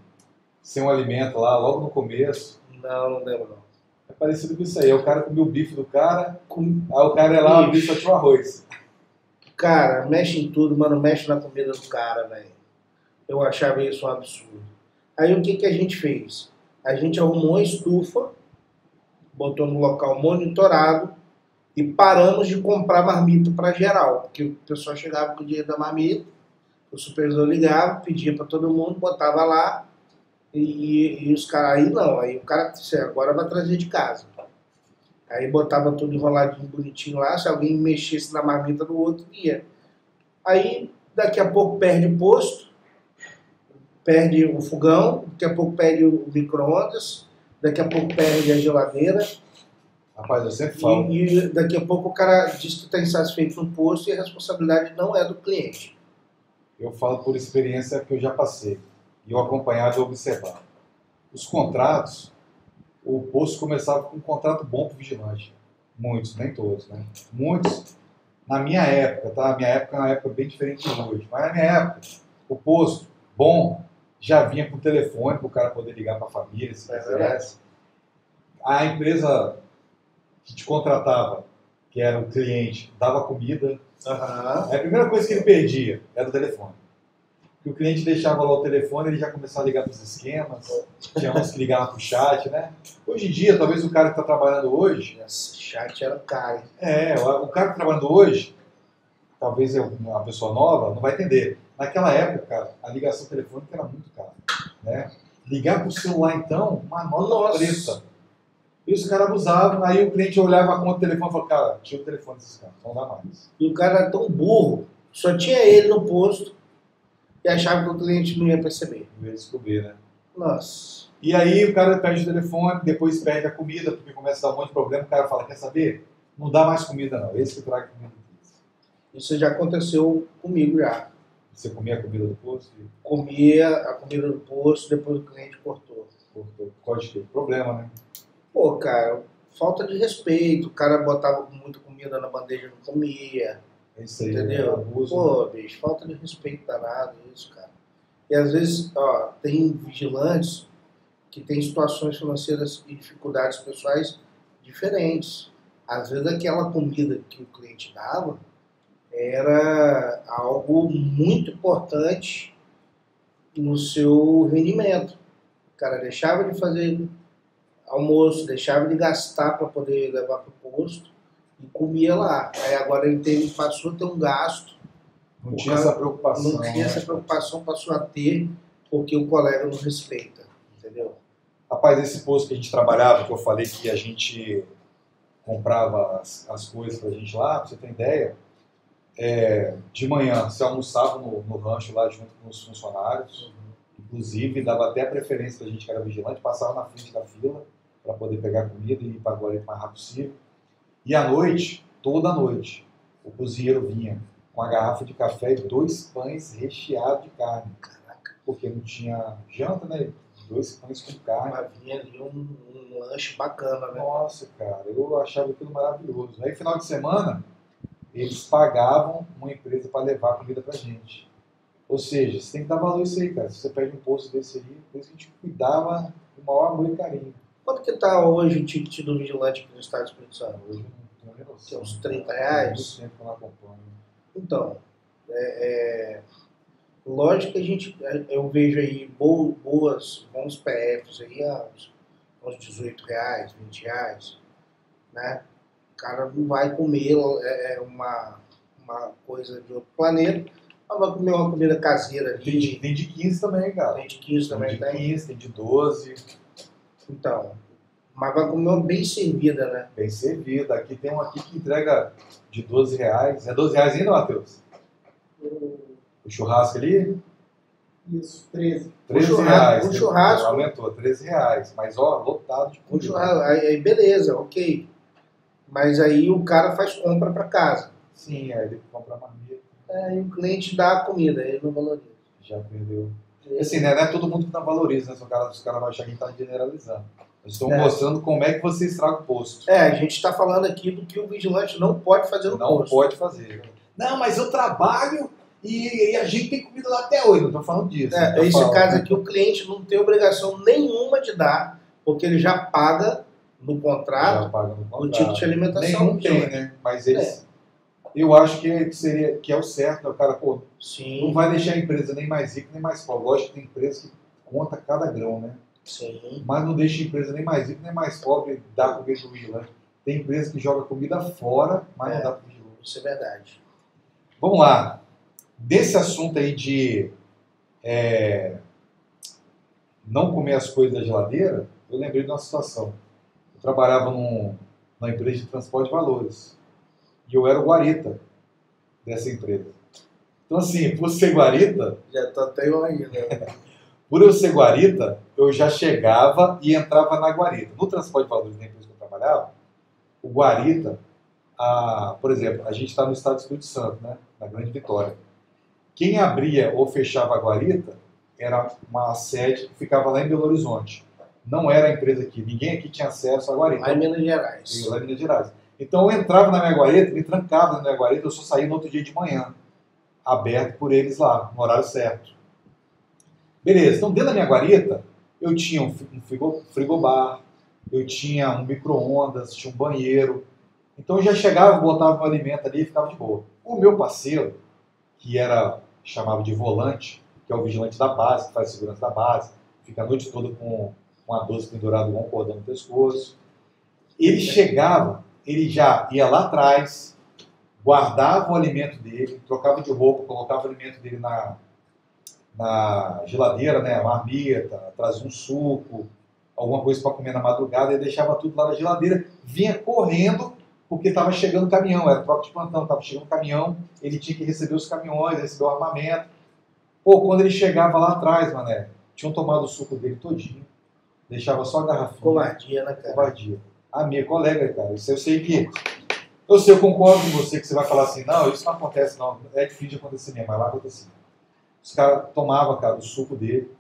sem um alimento lá, logo no começo. Não, não lembro, não. É parecido com isso aí. O cara comia o bife do cara, aí o cara ia lá, o bife só tinha o arroz. Cara, mexe em tudo, mano, mexe na comida do cara, velho. Eu achava isso um absurdo. Aí o que, que a gente fez? A gente arrumou uma estufa, botou no local monitorado e paramos de comprar marmita para geral. Porque o pessoal chegava com o dinheiro da marmita, o supervisor ligava, pedia para todo mundo, botava lá e, e os caras aí não. Aí o cara disse, agora vai trazer de casa. Aí botava tudo enroladinho, bonitinho lá. Se alguém mexesse na marmita do outro, ia. Aí, daqui a pouco, perde o posto, perde o fogão, daqui a pouco perde o micro-ondas, daqui a pouco perde a geladeira, Rapaz, eu sempre falo. e, e daqui a pouco o cara diz que está insatisfeito no posto e a responsabilidade não é do cliente. Eu falo por experiência que eu já passei. E eu acompanhava e observava. Os contratos, o posto começava com um contrato bom para o vigilante. Muitos, nem todos, né? Muitos. Na minha época, tá? A minha época é uma época bem diferente de hoje. Mas na minha época, o posto bom já vinha por telefone para o cara poder ligar para a família, se É quisesse. A empresa que te contratava, que era o cliente, dava comida, Aham. a primeira coisa que ele perdia era o telefone. Que o cliente deixava lá o telefone, ele já começava a ligar para os esquemas, tinha uns que ligavam para o chat, né? Hoje em dia, talvez o cara que está trabalhando hoje, Esse chat era caro. é, o o cara que está trabalhando hoje, talvez é uma pessoa nova, não vai entender. Naquela época, a ligação telefônica era muito cara, né? Ligar para o celular, então, uma nota Nossa. preta. E os caras abusavam, aí o cliente olhava a conta do telefone e falava, cara, tira o telefone desses caras, não dá mais. E o cara era tão burro, só tinha ele no posto e achava que o cliente não ia perceber. Não ia descobrir, né? Nossa. E aí o cara perde o telefone, depois perde a comida, porque começa a dar um monte de problema, o cara fala, quer saber? Não dá mais comida não, esse que traga comida. Isso já aconteceu comigo já. Você comia a comida do posto? Comia a comida do posto, depois o cliente cortou. Cortou. Pode ter problema, né? Pô, cara, falta de respeito. O cara botava muita comida na bandeja e não comia. É isso aí, Entendeu? é abuso. né? Pô, bicho, falta de respeito danado isso, cara. E às vezes, ó, tem vigilantes que têm situações financeiras e dificuldades pessoais diferentes. Às vezes aquela comida que o cliente dava era algo muito importante no seu rendimento. O cara deixava de fazer almoço, deixava de gastar para poder levar para o posto e comia lá. Aí agora ele teve, passou a ter um gasto Não tinha essa preocupação. não tinha né? essa preocupação, passou a ter, porque o colega não respeita, entendeu? Rapaz, esse posto que a gente trabalhava, que eu falei que a gente comprava as, as coisas pra gente lá, pra você ter ideia, é, de manhã você almoçava no, no rancho lá junto com os funcionários, inclusive dava até preferência pra gente que era vigilante, passava na frente da fila para poder pegar comida e ir para o mais rápido possível. E à noite, toda noite, o cozinheiro vinha com uma garrafa de café e dois pães recheados de carne, porque não tinha janta, né? Dois pães com carne. mas vinha ali um, um lanche bacana, né? Nossa, cara, eu achava aquilo maravilhoso. Aí, final de semana, eles pagavam uma empresa para levar comida pra gente. Ou seja, você tem que dar valor a isso aí, cara. Se você pede um posto desse aí, por isso que a gente cuidava com o maior amor e carinho. Quanto que tá hoje o ticket do vigilante aqui no estado do Espírito Santo? Hoje não tenho noção. É uns 30 reais? Muito tempo que eu não acompanho. Então, é, é, lógico que a gente, eu vejo aí bo- boas, bons PFs aí a uns, uns 18 reais, 20 reais, né? O cara não vai comer é, é, uma, uma coisa de outro planeta, mas vai comer uma comida caseira Tem de, ali, tem de 15 também, cara. tem de 15 Tem também, de tem. 15, tem de 12. Então, mas vai comer uma bem servida, né? Bem servida. Aqui tem um aqui que entrega de 12 reais. É 12 reais ainda, Matheus? O churrasco ali? Isso, 13. 13 churrasco- reais. um churrasco- Aumentou, 13 reais. Mas, ó, lotado de comida. churrasco, aí, aí beleza, ok. Mas aí o cara faz compra para casa. Sim, aí ele compra marmita. Aí o cliente dá a comida, ele não valoriza. Já perdeu. Assim, né? Não é todo mundo que não valoriza, né? Cara, os caras vão achar que a gente tá generalizando. Eu estou É. mostrando como é que você estraga o posto. É, a gente está falando aqui do que o vigilante não pode fazer no Não posto. pode fazer. Não, mas eu trabalho e, e a gente tem comida lá até hoje. Não estou falando disso. É, Tô esse falando- caso aqui, o cliente não tem obrigação nenhuma de dar, porque ele já paga no contrato no o contrato. ticket de alimentação. Nenhum tem, né? Mas eles. Eu acho que seria que é o certo, né? o cara, pô, não Sim, vai deixar a empresa nem mais rica nem mais pobre. Lógico que tem empresa que conta cada grão, né? sim. Mas não deixa a empresa nem mais rica nem mais pobre dar comida pro vigilante. Tem empresa que joga comida fora, mas É. não dá pro vigilante. Isso é verdade. Vamos lá. Desse assunto aí de é, não comer as coisas da geladeira, eu lembrei de uma situação. Eu trabalhava num, numa empresa de transporte de valores. E eu era o guarita dessa empresa. Então, assim, por ser guarita, Já tô até imaginando. [laughs] por eu ser guarita, eu já chegava e entrava na guarita. No transporte de valores da empresa que eu trabalhava, o guarita, a, por exemplo, a gente está no estado do Espírito Santo, né, na Grande Vitória. Quem abria ou fechava a guarita era uma sede que ficava lá em Belo Horizonte. Não era a empresa aqui, ninguém aqui tinha acesso à guarita. Lá em Minas Gerais. Lá em Minas Gerais. Então eu entrava na minha guarita, me trancava na minha guarita, eu só saía no outro dia de manhã, aberto por eles lá, no horário certo. Beleza, então dentro da minha guarita, eu tinha um frigobar, eu tinha um micro-ondas, tinha um banheiro. Então eu já chegava, botava meu alimento ali e ficava de boa. O meu parceiro, que era chamava de volante, que é o vigilante da base, que faz segurança da base, fica a noite toda com, com a 12 pendurado com um cordão no pescoço. Ele chegava, ele já ia lá atrás, guardava o alimento dele, trocava de roupa, colocava o alimento dele na, na geladeira, né, a marmita, trazia um suco, alguma coisa para comer na madrugada, ele deixava tudo lá na geladeira, vinha correndo porque estava chegando caminhão, era troca de plantão, estava chegando caminhão, ele tinha que receber os caminhões, receber o armamento. Pô, quando ele chegava lá atrás, mané, tinham tomado o suco dele todinho, deixava só a garrafinha. Covardia, né, cara? Covardia. A minha colega, cara, isso eu sei que. Eu sei, eu concordo com você que você vai falar assim, não, isso não acontece, não. É difícil de acontecer mesmo, mas lá acontecia. Os caras tomavam, cara, o suco dele,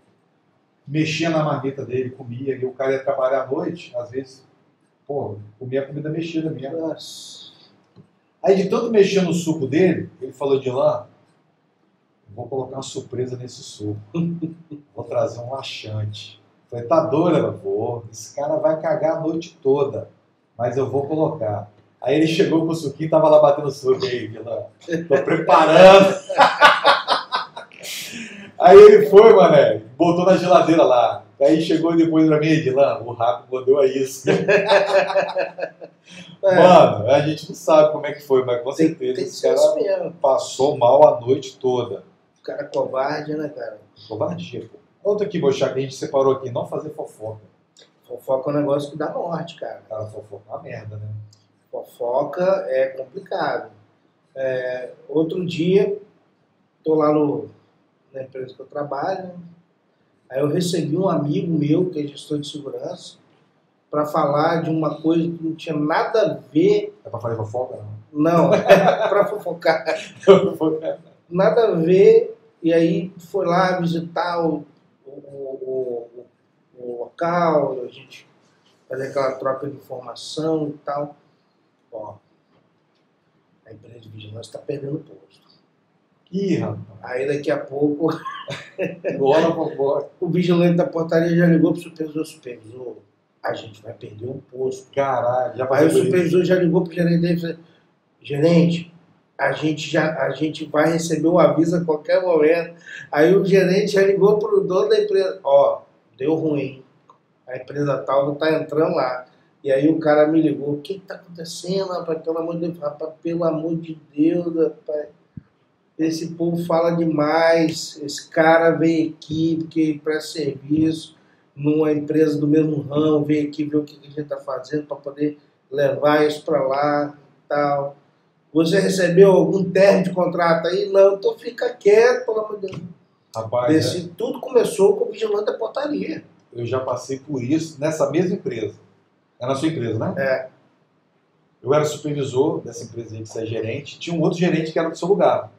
mexia na marmita dele, comia, e o cara ia trabalhar à noite, às vezes, pô, comia comida mexida mesmo. Nossa. Aí de tanto mexer no suco dele, ele falou de lá, vou colocar uma surpresa nesse suco. [laughs] Vou trazer um laxante. Falei, tá doido, ela? Vou. Esse cara vai cagar a noite toda, mas eu vou colocar. Aí ele chegou com o suquinho e tava lá batendo suco. Aí, Vila, tô preparando. [laughs] Aí ele foi, mané, botou na geladeira lá. Aí chegou depois pra mim, Edilan, o rato mordeu a isca. [laughs] É, Mano, a gente não sabe como é que foi, mas com tem, certeza tem esse cara isso mesmo. passou mal a noite toda. O cara é covarde, né, cara? Covardia, pô. Outro aqui, Bochá, que a gente separou aqui, não fazer fofoca. Fofoca é um negócio que dá morte, cara. Cara, fofoca é uma merda, né? Fofoca é complicado. É, outro dia, tô lá no, na empresa que eu trabalho, né? aí eu recebi um amigo meu, que é gestor de segurança, para falar de uma coisa que não tinha nada a ver, É pra fazer fofoca? não, [laughs] para fofocar, Não. nada a ver, e aí foi lá visitar o local, a gente fazer aquela troca de informação e tal. Ó, a empresa de vigilância está perdendo posto. Ih, rapaz. Aí daqui a pouco [laughs] Rola fofoca. o vigilante da portaria já ligou para o supervisor, supervisor, a gente vai perder um posto. Caralho, já Aí passou o por isso. supervisor já ligou para o gerente dele e falou, gerente, a gente, já, a gente vai receber o aviso a qualquer momento. Aí o gerente já ligou para o dono da empresa, ó, deu ruim, a empresa tal está entrando lá. E aí o cara me ligou, o que está acontecendo, rapaz? Pelo amor de Deus, rapaz, pelo amor de Deus, rapaz. Esse povo fala demais, esse cara vem aqui porque presta serviço numa empresa do mesmo ramo, vem aqui ver o que a gente está fazendo para poder levar isso para lá e tal. Você recebeu algum termo de contrato aí? Não, então fica quieto, pelo amor de Deus. Rapaz, é, Desse, tudo começou com o vigilante da portaria. Eu já passei por isso nessa mesma empresa. É na sua empresa, né? É. Eu era supervisor dessa empresa aí que é gerente. Tinha um outro gerente que era do seu lugar.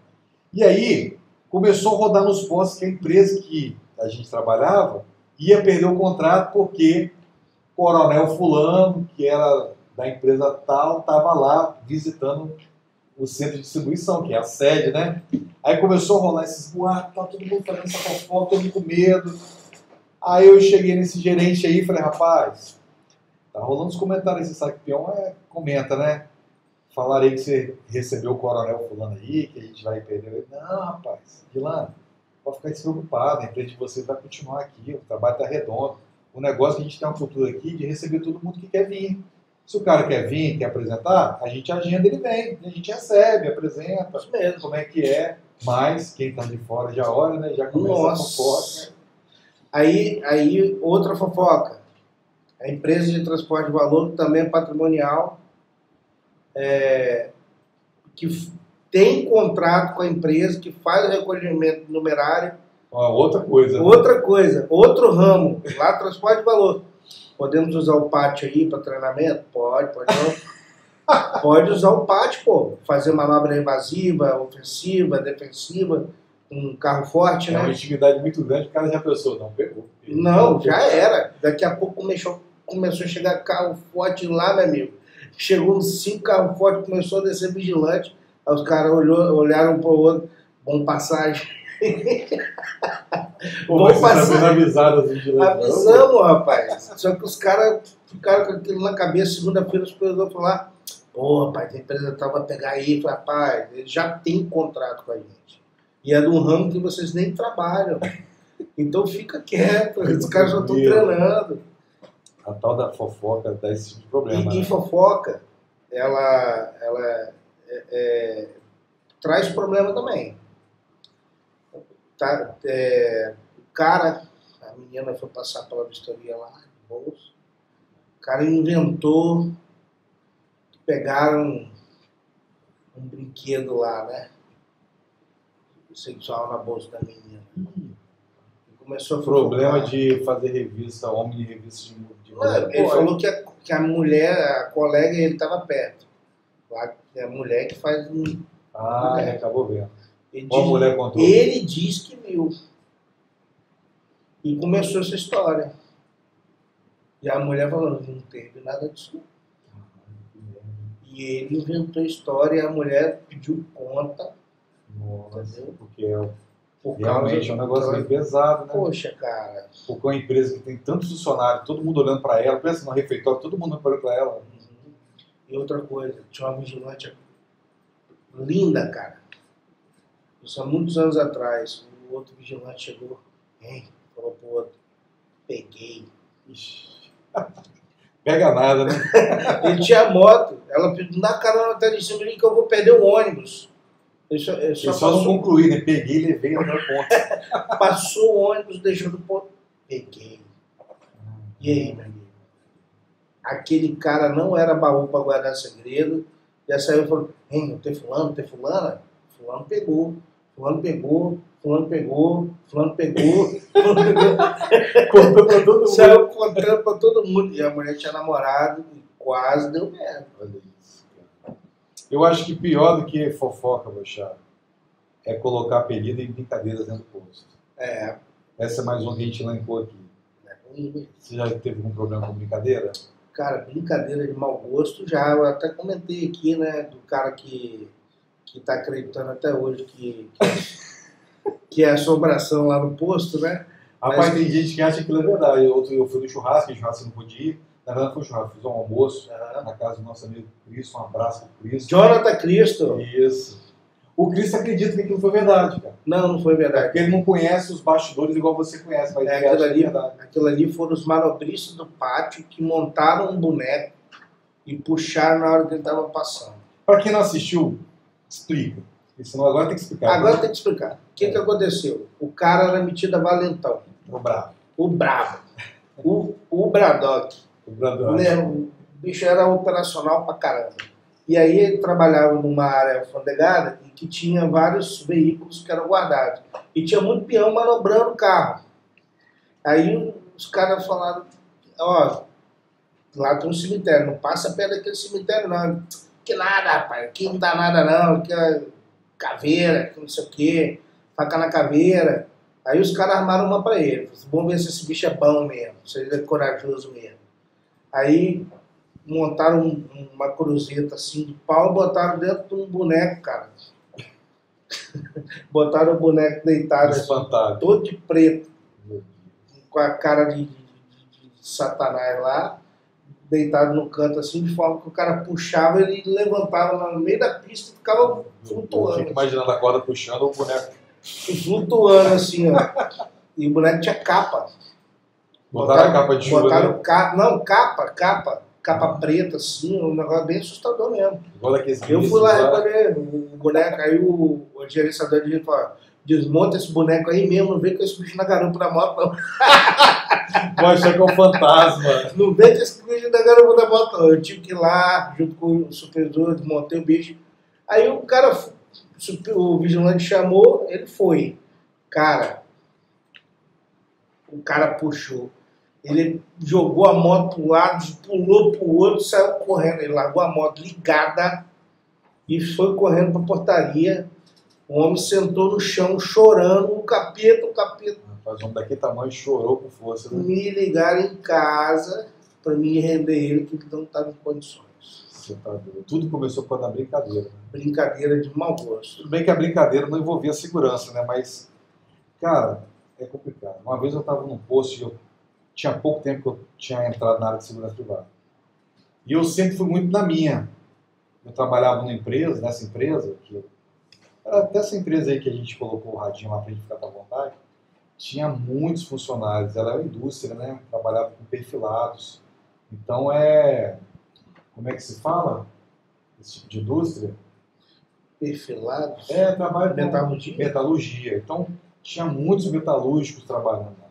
E aí, começou a rodar nos postos que a empresa que a gente trabalhava ia perder o contrato porque o coronel fulano, que era da empresa tal, estava lá visitando o centro de distribuição, que é a sede, né? Aí começou a rolar esses boatos, tá todo mundo fazendo essa fofoca, todo mundo com medo. Aí eu cheguei nesse gerente aí e falei, rapaz, tá rolando os comentários, esse saque peão é, comenta, né? Falarei que você recebeu o coronel fulano aí, que a gente vai perder. Eu, Não, rapaz, Guilherme, pode ficar despreocupado, a empresa de vocês vai continuar aqui, o trabalho está redondo. O negócio é que a gente tem uma cultura aqui de receber todo mundo que quer vir. Se o cara quer vir, quer apresentar, a gente agenda, ele vem, a gente recebe, apresenta, mesmo. como é que é, mas quem está de fora já olha, né? Já começa a fofoca. Nossa. Aí, aí, outra fofoca. A empresa de transporte de valor, que também é patrimonial, é, que tem contrato com a empresa, que faz o recolhimento numerário. Ó, outra coisa. né? Outra coisa, outro ramo, lá transporte de valor. Podemos usar o pátio aí para treinamento? Pode, pode usar. [laughs] pode usar o pátio, pô. Fazer manobra evasiva, ofensiva, defensiva, um carro forte, É uma né? intimidade muito grande, o cara já pensou, não, pegou. Não, já era. Daqui a pouco começou, começou a chegar carro forte lá, meu amigo. Chegou uns cinco carros fortes, começou a descer vigilante. Aí os caras olharam para o outro, bom passagem. [laughs] Pô, você tá passar. sendo avisado assim. Avisamos, rapaz. Só que os caras ficaram com aquilo na cabeça. Segunda-feira os falaram lá, pô, rapaz, a empresa tal vai pegar aí. Rapaz, ele já tem contrato com a gente. E é de um ramo que vocês nem trabalham. Então fica quieto, [laughs] os caras já estão treinando. A tal da fofoca dá esse tipo de problema. E, e né? fofoca, ela, ela é- é, traz problema também. Tá, é, o cara, a menina foi passar pela vistoria lá, bolso. O cara inventou, pegaram um brinquedo lá, né? Sexual na bolsa da menina. E começou a Problema de fazer revista, homem de revista de, de Não, ele Pô, falou que a, que a mulher, a colega, ele estava perto. É a mulher que faz um. Ah, ele acabou vendo. Ele Qual diz, mulher contou? ele diz que viu. E começou essa história. E a mulher falou, não teve nada disso. E ele inventou a história e a mulher pediu conta. Nossa, porque é, Por realmente é um negócio bem pesado, né? Poxa, cara. Porque uma empresa que tem tantos funcionários, todo mundo olhando para ela, pensa no refeitório, todo mundo olhando para ela. Uhum. E outra coisa, tinha uma vigilante linda, cara. Isso há muitos anos atrás. O outro vigilante chegou, hein, falou pro outro, peguei. Ixi. [laughs] Pega nada, né? [laughs] Ele tinha moto, ela na carona até de cima de mim que eu vou perder o ônibus. Só, ele só só não concluí, né? Peguei e levei até o ponto. [laughs] passou o ônibus, deixou do ponto. Peguei. E aí, meu amigo? Aquele cara não era baú para guardar segredo. Já saiu e falou: Hein, não tem fulano, tem fulana? Fulano pegou. Fulano pegou, fulano pegou, fulano pegou, [laughs] fulano pegou. [laughs] Contou pra todo mundo. Saiu contando para todo mundo. E a mulher tinha namorado e quase deu merda. Eu acho que pior do que fofoca, Bochá, é colocar apelido em brincadeiras dentro do posto. É, Essa é mais uma que a gente elencou aqui. é. Você já teve algum problema com brincadeira? Cara, brincadeira de mau gosto já. Eu até comentei aqui, né, do cara que, que tá acreditando até hoje que, que, que é assombração lá no posto, né? Rapaz, Mas- tem gente que acha que é verdade. Outro, eu fui no churrasco, e churrasco eu não podia ir. Na verdade, foi um churrasco, fiz um almoço na casa do nosso amigo Cristo. Um abraço pro Cristo. Jonathan Cristo. Isso. O Cristo acredita que aquilo foi verdade, cara. Não, não foi É verdade. porque ele não conhece os bastidores igual você conhece, mas É, aquilo, é ali, verdade. aquilo ali foram os manobristas do pátio que montaram um boneco e puxaram na hora que ele estava passando. Pra quem não assistiu, explica. Senão agora tem que explicar. Agora tem que explicar. O que, que aconteceu? O cara era metido a valentão. O brabo. O brabo. O, o Bradock. O brabo. Né, O bicho era operacional pra caramba. E aí ele trabalhava numa área alfandegada e que tinha vários veículos que eram guardados. E tinha muito peão manobrando o carro. Aí os caras falaram, ó, lá tem um cemitério, não passa perto daquele cemitério não. Que nada, rapaz, aqui não dá nada não, aqui é caveira, que não sei o quê, faca na caveira. Aí os caras armaram uma pra ele. Falaram, Vamos ver se esse bicho é bom mesmo, se ele é corajoso mesmo. Aí montaram um- uma cruzeta assim de pau e botaram dentro de um boneco, cara. [laughs] botaram o boneco deitado assim, Espantado. todo de preto, com a cara de, de- de- de satanás lá, deitado no canto assim, de forma que o cara puxava, ele levantava no meio da pista e ficava Eu flutuando. fico imaginando a corda puxando o boneco. flutuando assim, ó. E o boneco tinha capa. Botaram a capa de chuva. botaram né? capa, não, capa, capa, capa preta, assim, um negócio bem assustador mesmo. Eu fui lá recolher o boneco, aí o, o gerenciador de falou, desmonta esse boneco aí mesmo, não vem com esse bicho na garupa da moto, não. [laughs] Vou achar que é um fantasma. Não vem com esse bicho na garupa da moto, não. Eu tive que ir lá, junto com o supervisor, desmontei o bicho. Aí o cara, o vigilante chamou, ele foi. Cara, o cara puxou. Ele jogou a moto pro lado, pulou pro outro, saiu correndo. Ele largou a moto ligada e foi correndo pra portaria. O homem sentou no chão chorando, o capeta, o capeta. Rapaz, um daquele tamanho chorou com força. Né? Me ligaram em casa pra me render ele, que ele não estava em condições. Você tá. Tudo começou por causa da brincadeira. né? Brincadeira de mau gosto. Tudo bem que a brincadeira não envolvia segurança, né? Mas, cara, é complicado. Uma vez eu estava num posto e eu tinha pouco tempo que eu tinha entrado na área de segurança privada. E eu sempre fui muito na minha. Eu trabalhava numa empresa, nessa empresa, que era até essa empresa aí que a gente colocou o radinho lá pra gente ficar à vontade, tinha muitos funcionários. Ela era uma indústria, né? Trabalhava com perfilados. Então é. Como é que se fala? Esse tipo de indústria? Perfilados. É, trabalho com Metalurgia. metalurgia. Então, tinha muitos metalúrgicos trabalhando lá.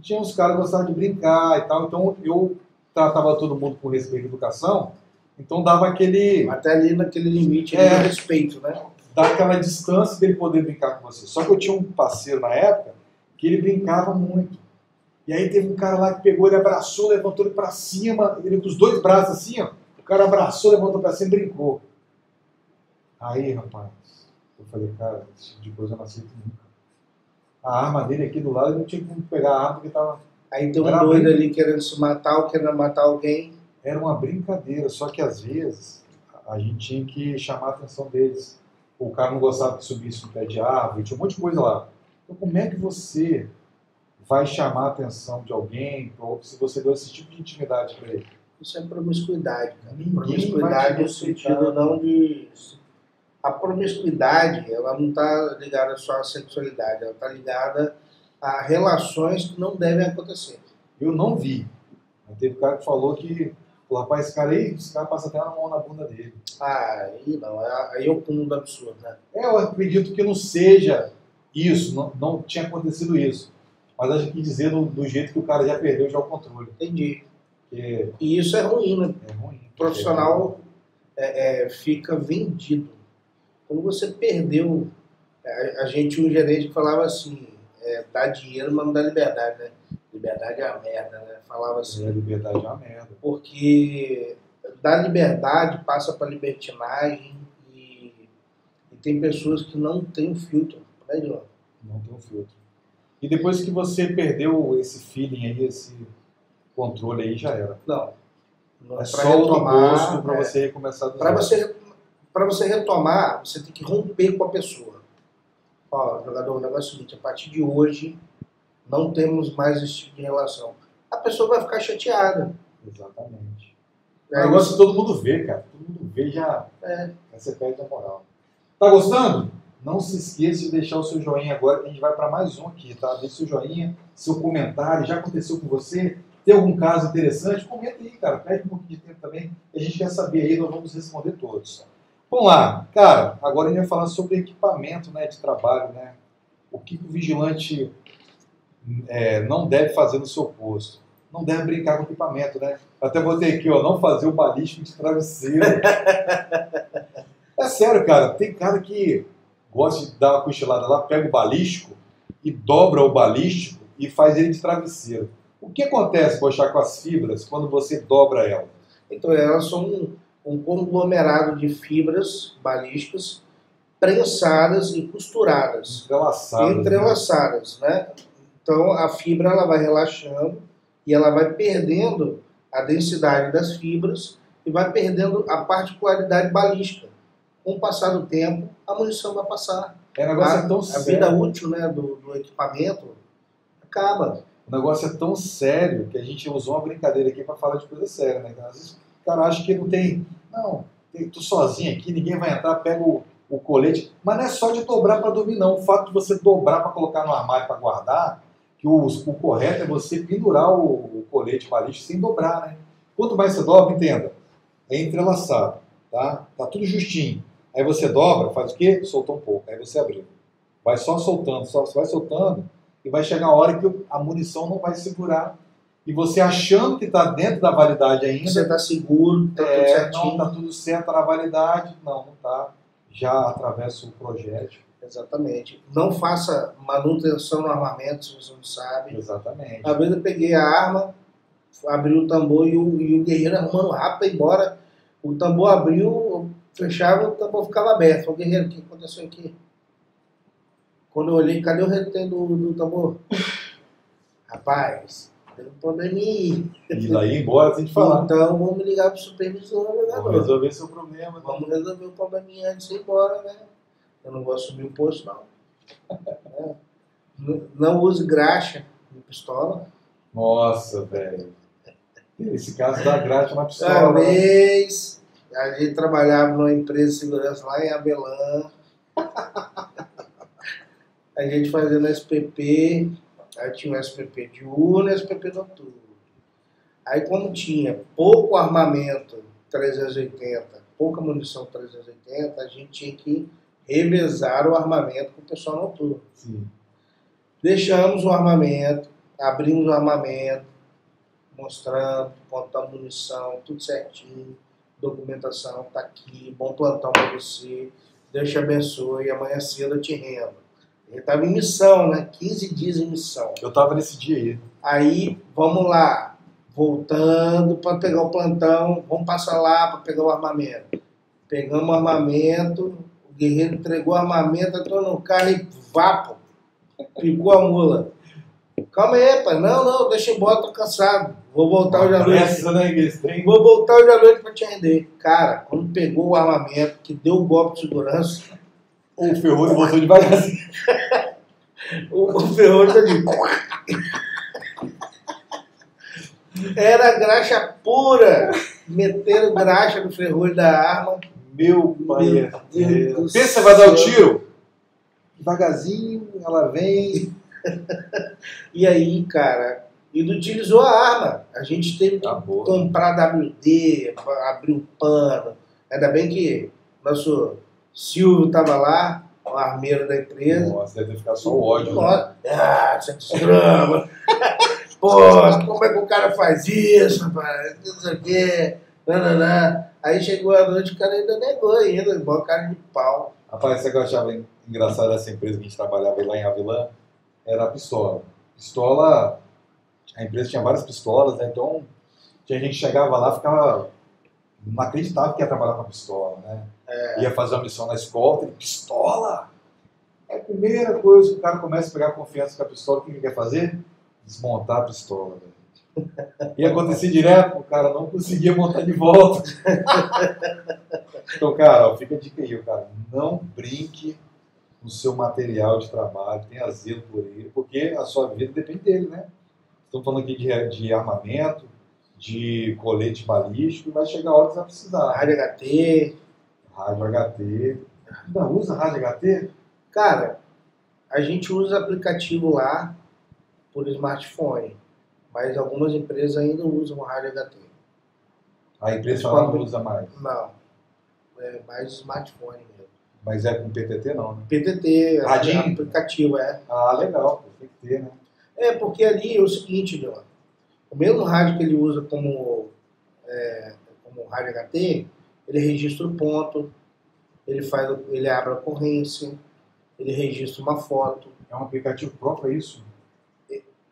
Tinha uns caras que gostavam de brincar e tal, então eu tratava todo mundo com respeito e educação, então dava aquele. Até ali naquele limite É. de respeito, né? dá aquela distância dele poder brincar com você. Só que eu tinha um parceiro na época que ele brincava muito. E aí teve um cara lá que pegou, ele abraçou, levantou ele pra cima, ele com os dois braços assim, ó. O cara abraçou, levantou pra cima e brincou. Aí, rapaz, eu falei, cara, esse tipo de coisa eu não aceito nunca. A arma dele aqui do lado, eu não tinha como pegar a arma porque tava. Aí tem um doido ali querendo se matar ou querendo matar alguém. Era uma brincadeira, só que às vezes a gente tinha que chamar a atenção deles. O cara não gostava que subisse no pé de árvore, tinha um monte de coisa lá. Então, como é que você vai chamar a atenção de alguém se você deu esse tipo de intimidade para ele? Isso é promiscuidade, cara. Ninguém promiscuidade no sentido não de. A promiscuidade, ela não está ligada só à sexualidade, ela está ligada a relações que não devem acontecer. Eu não vi. Mas teve um cara que falou que, o rapaz, esse cara aí, esse cara passa até a mão na bunda dele. Ah, aí não, aí é o cúmulo do absurdo, né? É, eu acredito que não seja isso, não, não tinha acontecido isso. Mas a gente quis dizer do, do jeito que o cara já perdeu já o controle. Entendi. Porque E isso é ruim, né? é ruim. O profissional é, é, fica vendido. Quando você perdeu, a, a gente um gerente falava assim, é, dá dinheiro, mas não dá liberdade, né? Liberdade é uma merda, né? Falava assim. A liberdade é uma merda. porque da liberdade passa para libertinagem e, e tem pessoas que não têm o filtro. Né? Não tem um filtro. E depois que você perdeu esse feeling aí, esse controle aí, já era. Não. não É só o retomar, gosto para é. você recomeçar do Para você, pra você retomar, você tem que romper com a pessoa. Ó, jogador, o negócio é o seguinte, a partir de hoje não temos mais esse tipo de relação. A pessoa vai ficar chateada. Exatamente. né? O negócio que todo mundo vê, cara. Todo mundo vê já. É. Você perde a moral. Tá gostando? Não se esqueça de deixar o seu joinha agora, que a gente vai para mais um aqui, tá? Deixe seu joinha, seu comentário. Já aconteceu com você? Tem algum caso interessante? Comenta aí, cara. Pede um pouquinho de tempo também. A gente quer saber aí, nós vamos responder todos. Vamos lá. Cara, agora a gente vai falar sobre equipamento né, de trabalho, né? O que, o vigilante é, não deve fazer no seu posto? Não deve brincar com equipamento, né? Até botei aqui, ó, não fazer o balístico de travesseiro. [laughs] É sério, cara. Tem cara que gosta de dar uma cochilada lá, pega o balístico e dobra o balístico e faz ele de travesseiro. O que acontece, Bochá, com as fibras quando você dobra ela? Então elas são um, conglomerado de fibras balísticas prensadas e costuradas. Entrelaçadas. né? entrelaçadas, né? Então a fibra ela vai relaxando e ela vai perdendo a densidade das fibras e vai perdendo a particularidade balística. Com o passar do tempo, a munição vai passar. É, negócio a, é tão a sério. vida útil né, do, do equipamento acaba. O negócio é tão sério que a gente usou uma brincadeira aqui para falar de coisa séria, né? Às vezes cara acha que não tem. Não, tô sozinho aqui, ninguém vai entrar, pega o, o colete. Mas não é só de dobrar para dormir, não. O fato de você dobrar para colocar no armário para guardar, que o, o correto é você pendurar o, o colete balístico sem dobrar, né? Quanto mais você dobra, entenda, é entrelaçado, tá? Tá tudo justinho. Aí você dobra, faz o quê? Soltou um pouco. Aí você abriu. Vai só soltando, só vai soltando e vai chegar a hora que a munição não vai segurar. E você achando que está dentro da validade ainda, Você está seguro, está tudo é, certinho. não está tudo certo na validade, não, não está. Já atravessa o projétil. Exatamente. Não faça manutenção no armamento se você não sabe. Exatamente. Uma vez eu peguei a arma, abri o tambor e o, e o guerreiro arrumando rápido embora. O tambor abriu, fechava, o tambor ficava aberto. Falei, guerreiro, o que aconteceu aqui? Quando eu olhei, cadê o retém do, do tambor? [laughs] Rapaz, tem um probleminha aí. E daí embora sem te falar. Então vamos ligar pro supervisor, né, Vamos jogador? resolver seu problema. né? Vamos resolver o probleminha antes de ir embora, né? Eu não vou assumir o posto, não. É. Não- Não use graxa de pistola. Nossa, velho. Esse caso dá graxa na pistola. né? vez, a gente trabalhava numa empresa de segurança lá em Abelã. [laughs] A gente fazendo SPP, aí tinha o SPP diurno e o SPP noturno. Aí como tinha pouco armamento 380, pouca munição 380, a gente tinha que revezar o armamento com o pessoal noturno. Sim. Deixamos o armamento, abrimos o armamento, mostrando, contando munição, tudo certinho, documentação tá aqui, bom plantão para você, Deus te abençoe, amanhã cedo eu te rendo. Ele estava em missão, né? 15 dias em missão. Eu tava nesse dia aí. Aí, vamos lá, voltando para pegar o plantão, vamos passar lá para pegar o armamento. Pegamos o armamento, o guerreiro entregou o armamento, entrou no carro e vapo, picou a mula. Calma aí, pai. Não, não, deixa embora, tô cansado. Vou voltar hoje à noite. Né. Vou voltar hoje à noite pra te render. Cara, quando pegou o armamento, que deu o golpe de segurança, O Ferrugem voltou devagarzinho. [laughs] o, o ferrolho tá de. Era graxa pura. Meteram graxa no ferrolho da arma. Meu pai. Meu Pensa, vai dar o tiro? Devagarzinho, ela vem. [laughs] E aí, cara, ele utilizou a arma. A gente teve que Acabou. comprar WD, abrir o pano. Ainda bem que nosso Silvio tava lá, o armeiro da empresa. Nossa, deve ficar só o ódio. Né? Ah, você desgrama. [laughs] Pô, como é que o cara faz isso, rapaz? Não sei o quê. Nananã. Aí chegou a noite, o cara ainda negou ainda, igual cara de pau. Rapaz, sabe o que eu achava engraçado dessa empresa que a gente trabalhava lá em Avilã? Era a pistola. Pistola, a empresa tinha várias pistolas, né? Então, tinha gente que chegava lá ficava. Não acreditava que ia trabalhar com a pistola, né? Ia fazer uma missão na escola, ele, pistola! É a primeira coisa que o cara começa a pegar confiança com a pistola, o que ele quer fazer? Desmontar a pistola, velho. [laughs] Ia acontecer direto, o cara não conseguia montar de volta. Então, cara, ó, fica a dica aí, cara. Não brinque no seu material de trabalho, tenha zelo por ele, porque a sua vida depende dele, né? Estamos falando aqui de, de armamento, de colete balístico, e vai chegar a hora que você vai precisar. Rádio HT. Rádio HT. Ainda usa rádio HT? Cara, a gente usa aplicativo lá por smartphone, mas algumas empresas ainda usam rádio HT. A empresa fala que não usa mais. Não, é mais smartphone mesmo. Mas é com PTT não, né? PTT, Radinho? aplicativo, é. Ah, legal. Tem que ter, né? É, porque ali é o seguinte, Leon, o mesmo rádio que ele usa como, é, como rádio HT, ele registra o ponto, ele, faz, ele abre a ocorrência, ele registra uma foto. É um aplicativo próprio é isso?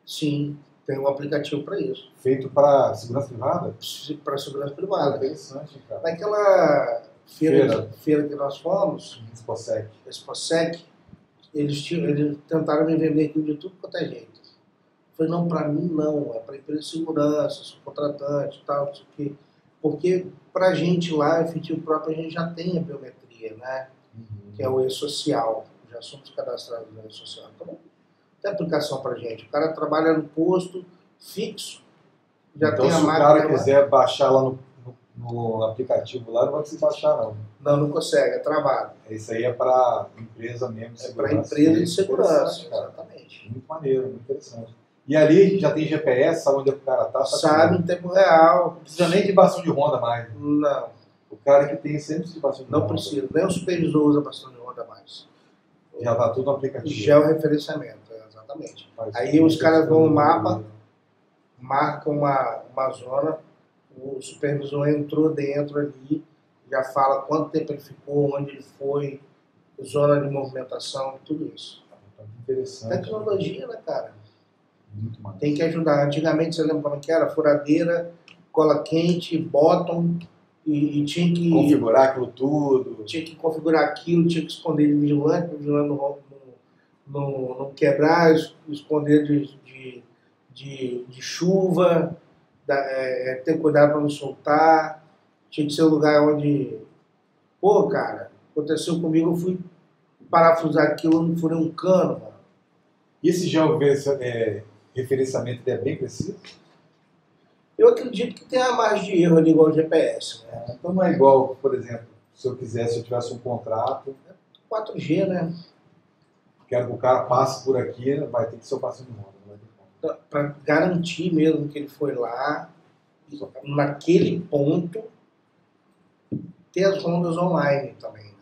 Sim, tem um aplicativo para isso, Feito para segurança privada? para segurança privada. interessante, hein, cara. Naquela feira, Feira. feira que nós fomos, Sponsec. esse POSEC, eles, tinham, eles tentaram me vender aquilo de tudo quanto é jeito. Eu falei, não, para mim não, é para empresa de segurança, sou contratante e tal, não sei o quê. Porque para a gente lá, efetivo próprio, a gente já tem a biometria, né? Que é o e-social. Já somos cadastrados no e-social. Então, tem aplicação para gente. O cara trabalha no posto fixo, já então, tem a se o máquina cara lá. quiser baixar lá no, no- no aplicativo lá, não vai precisar baixar, não. Não, não consegue, é travado. Isso aí é para empresa mesmo. É para empresa de segurança, exatamente. Muito maneiro, muito interessante. E ali já tem GPS, sabe onde é o cara tá? Sabe em tempo real. Não precisa nem de bastão de ronda mais. Não, O cara que tem sempre precisa de bastão de não ronda. precisa. Nem o supervisor usa bastão de roda mais. Já tá tudo no aplicativo. Georreferenciamento, é, exatamente. Aí os caras vão no mapa. Marca uma, uma zona, o supervisor entrou dentro ali, já fala quanto tempo ele ficou, onde ele foi, zona de movimentação, tudo isso. Tá interessante. Tecnologia, né, cara? Muito maneiro. Tem que ajudar. Antigamente, você lembra como é que era? Furadeira, cola quente, bottom, e, e tinha que Configurar aquilo tudo. tinha que configurar aquilo, tinha que esconder de vigilante, o vigilante não, não, não, quebrar, es- esconder de, de, de, de chuva, da- é, ter cuidado para não soltar. Tinha que ser um lugar onde. Pô, cara, aconteceu comigo, eu fui parafusar aquilo, eu não furei um cano, mano. E esse georreferenciamento é, referenciamento é bem preciso? Eu acredito que tem a margem de erro ali igual o GPS, né? Então não é igual, por exemplo, se eu quisesse, se eu tivesse um contrato, 4G, né? quero que o cara passe por aqui, vai ter que ser o passo de ter como. Para garantir mesmo que ele foi lá, naquele ponto, ter as rondas online também, né?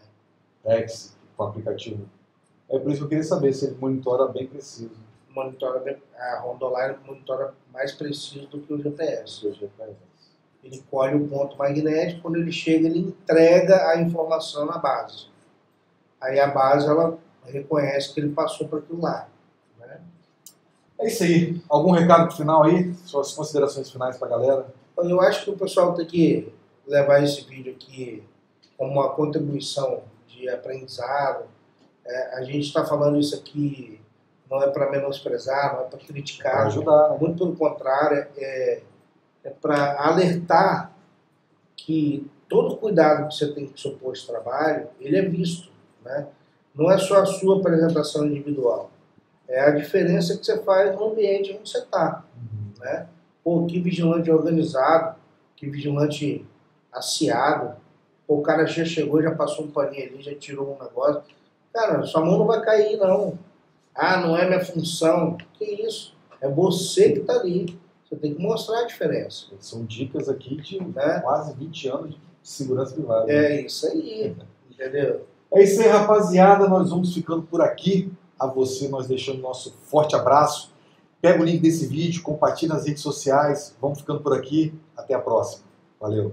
Tex, com o aplicativo. É por isso que eu queria saber se ele monitora bem preciso. Monitora a Rondoline monitora mais preciso do que o GPS. Seu GPS. Ele colhe o ponto magnético, quando ele chega, ele entrega a informação na base. Aí a base ela reconhece que ele passou para aquilo lá. Né? É isso aí. Algum recado final aí? Suas considerações finais pra galera? Então, Eu acho que o pessoal tem que levar esse vídeo aqui como uma contribuição de aprendizado. É, a gente está falando isso aqui não é para menosprezar, não é para Pra criticar, ajudar, né? muito pelo contrário, é, é para alertar que todo cuidado que você tem com o seu posto de trabalho, ele é visto. Né? Não é só a sua apresentação individual, é a diferença que você faz no ambiente onde você está. Né? Pô, que vigilante organizado, que vigilante aciado. Pô, o cara já chegou, já passou um paninho ali, já tirou um negócio. Cara, sua mão não vai cair, não. Ah, não é minha função. Que isso? É você que está ali. Você tem que mostrar a diferença. São dicas aqui de Né? quase 20 anos de segurança privada. É isso aí. Entendeu? É isso aí, rapaziada. Nós vamos ficando por aqui. A você, nós deixamos nosso forte abraço. Pega o link desse vídeo, compartilha nas redes sociais. Vamos ficando por aqui. Até a próxima. Valeu.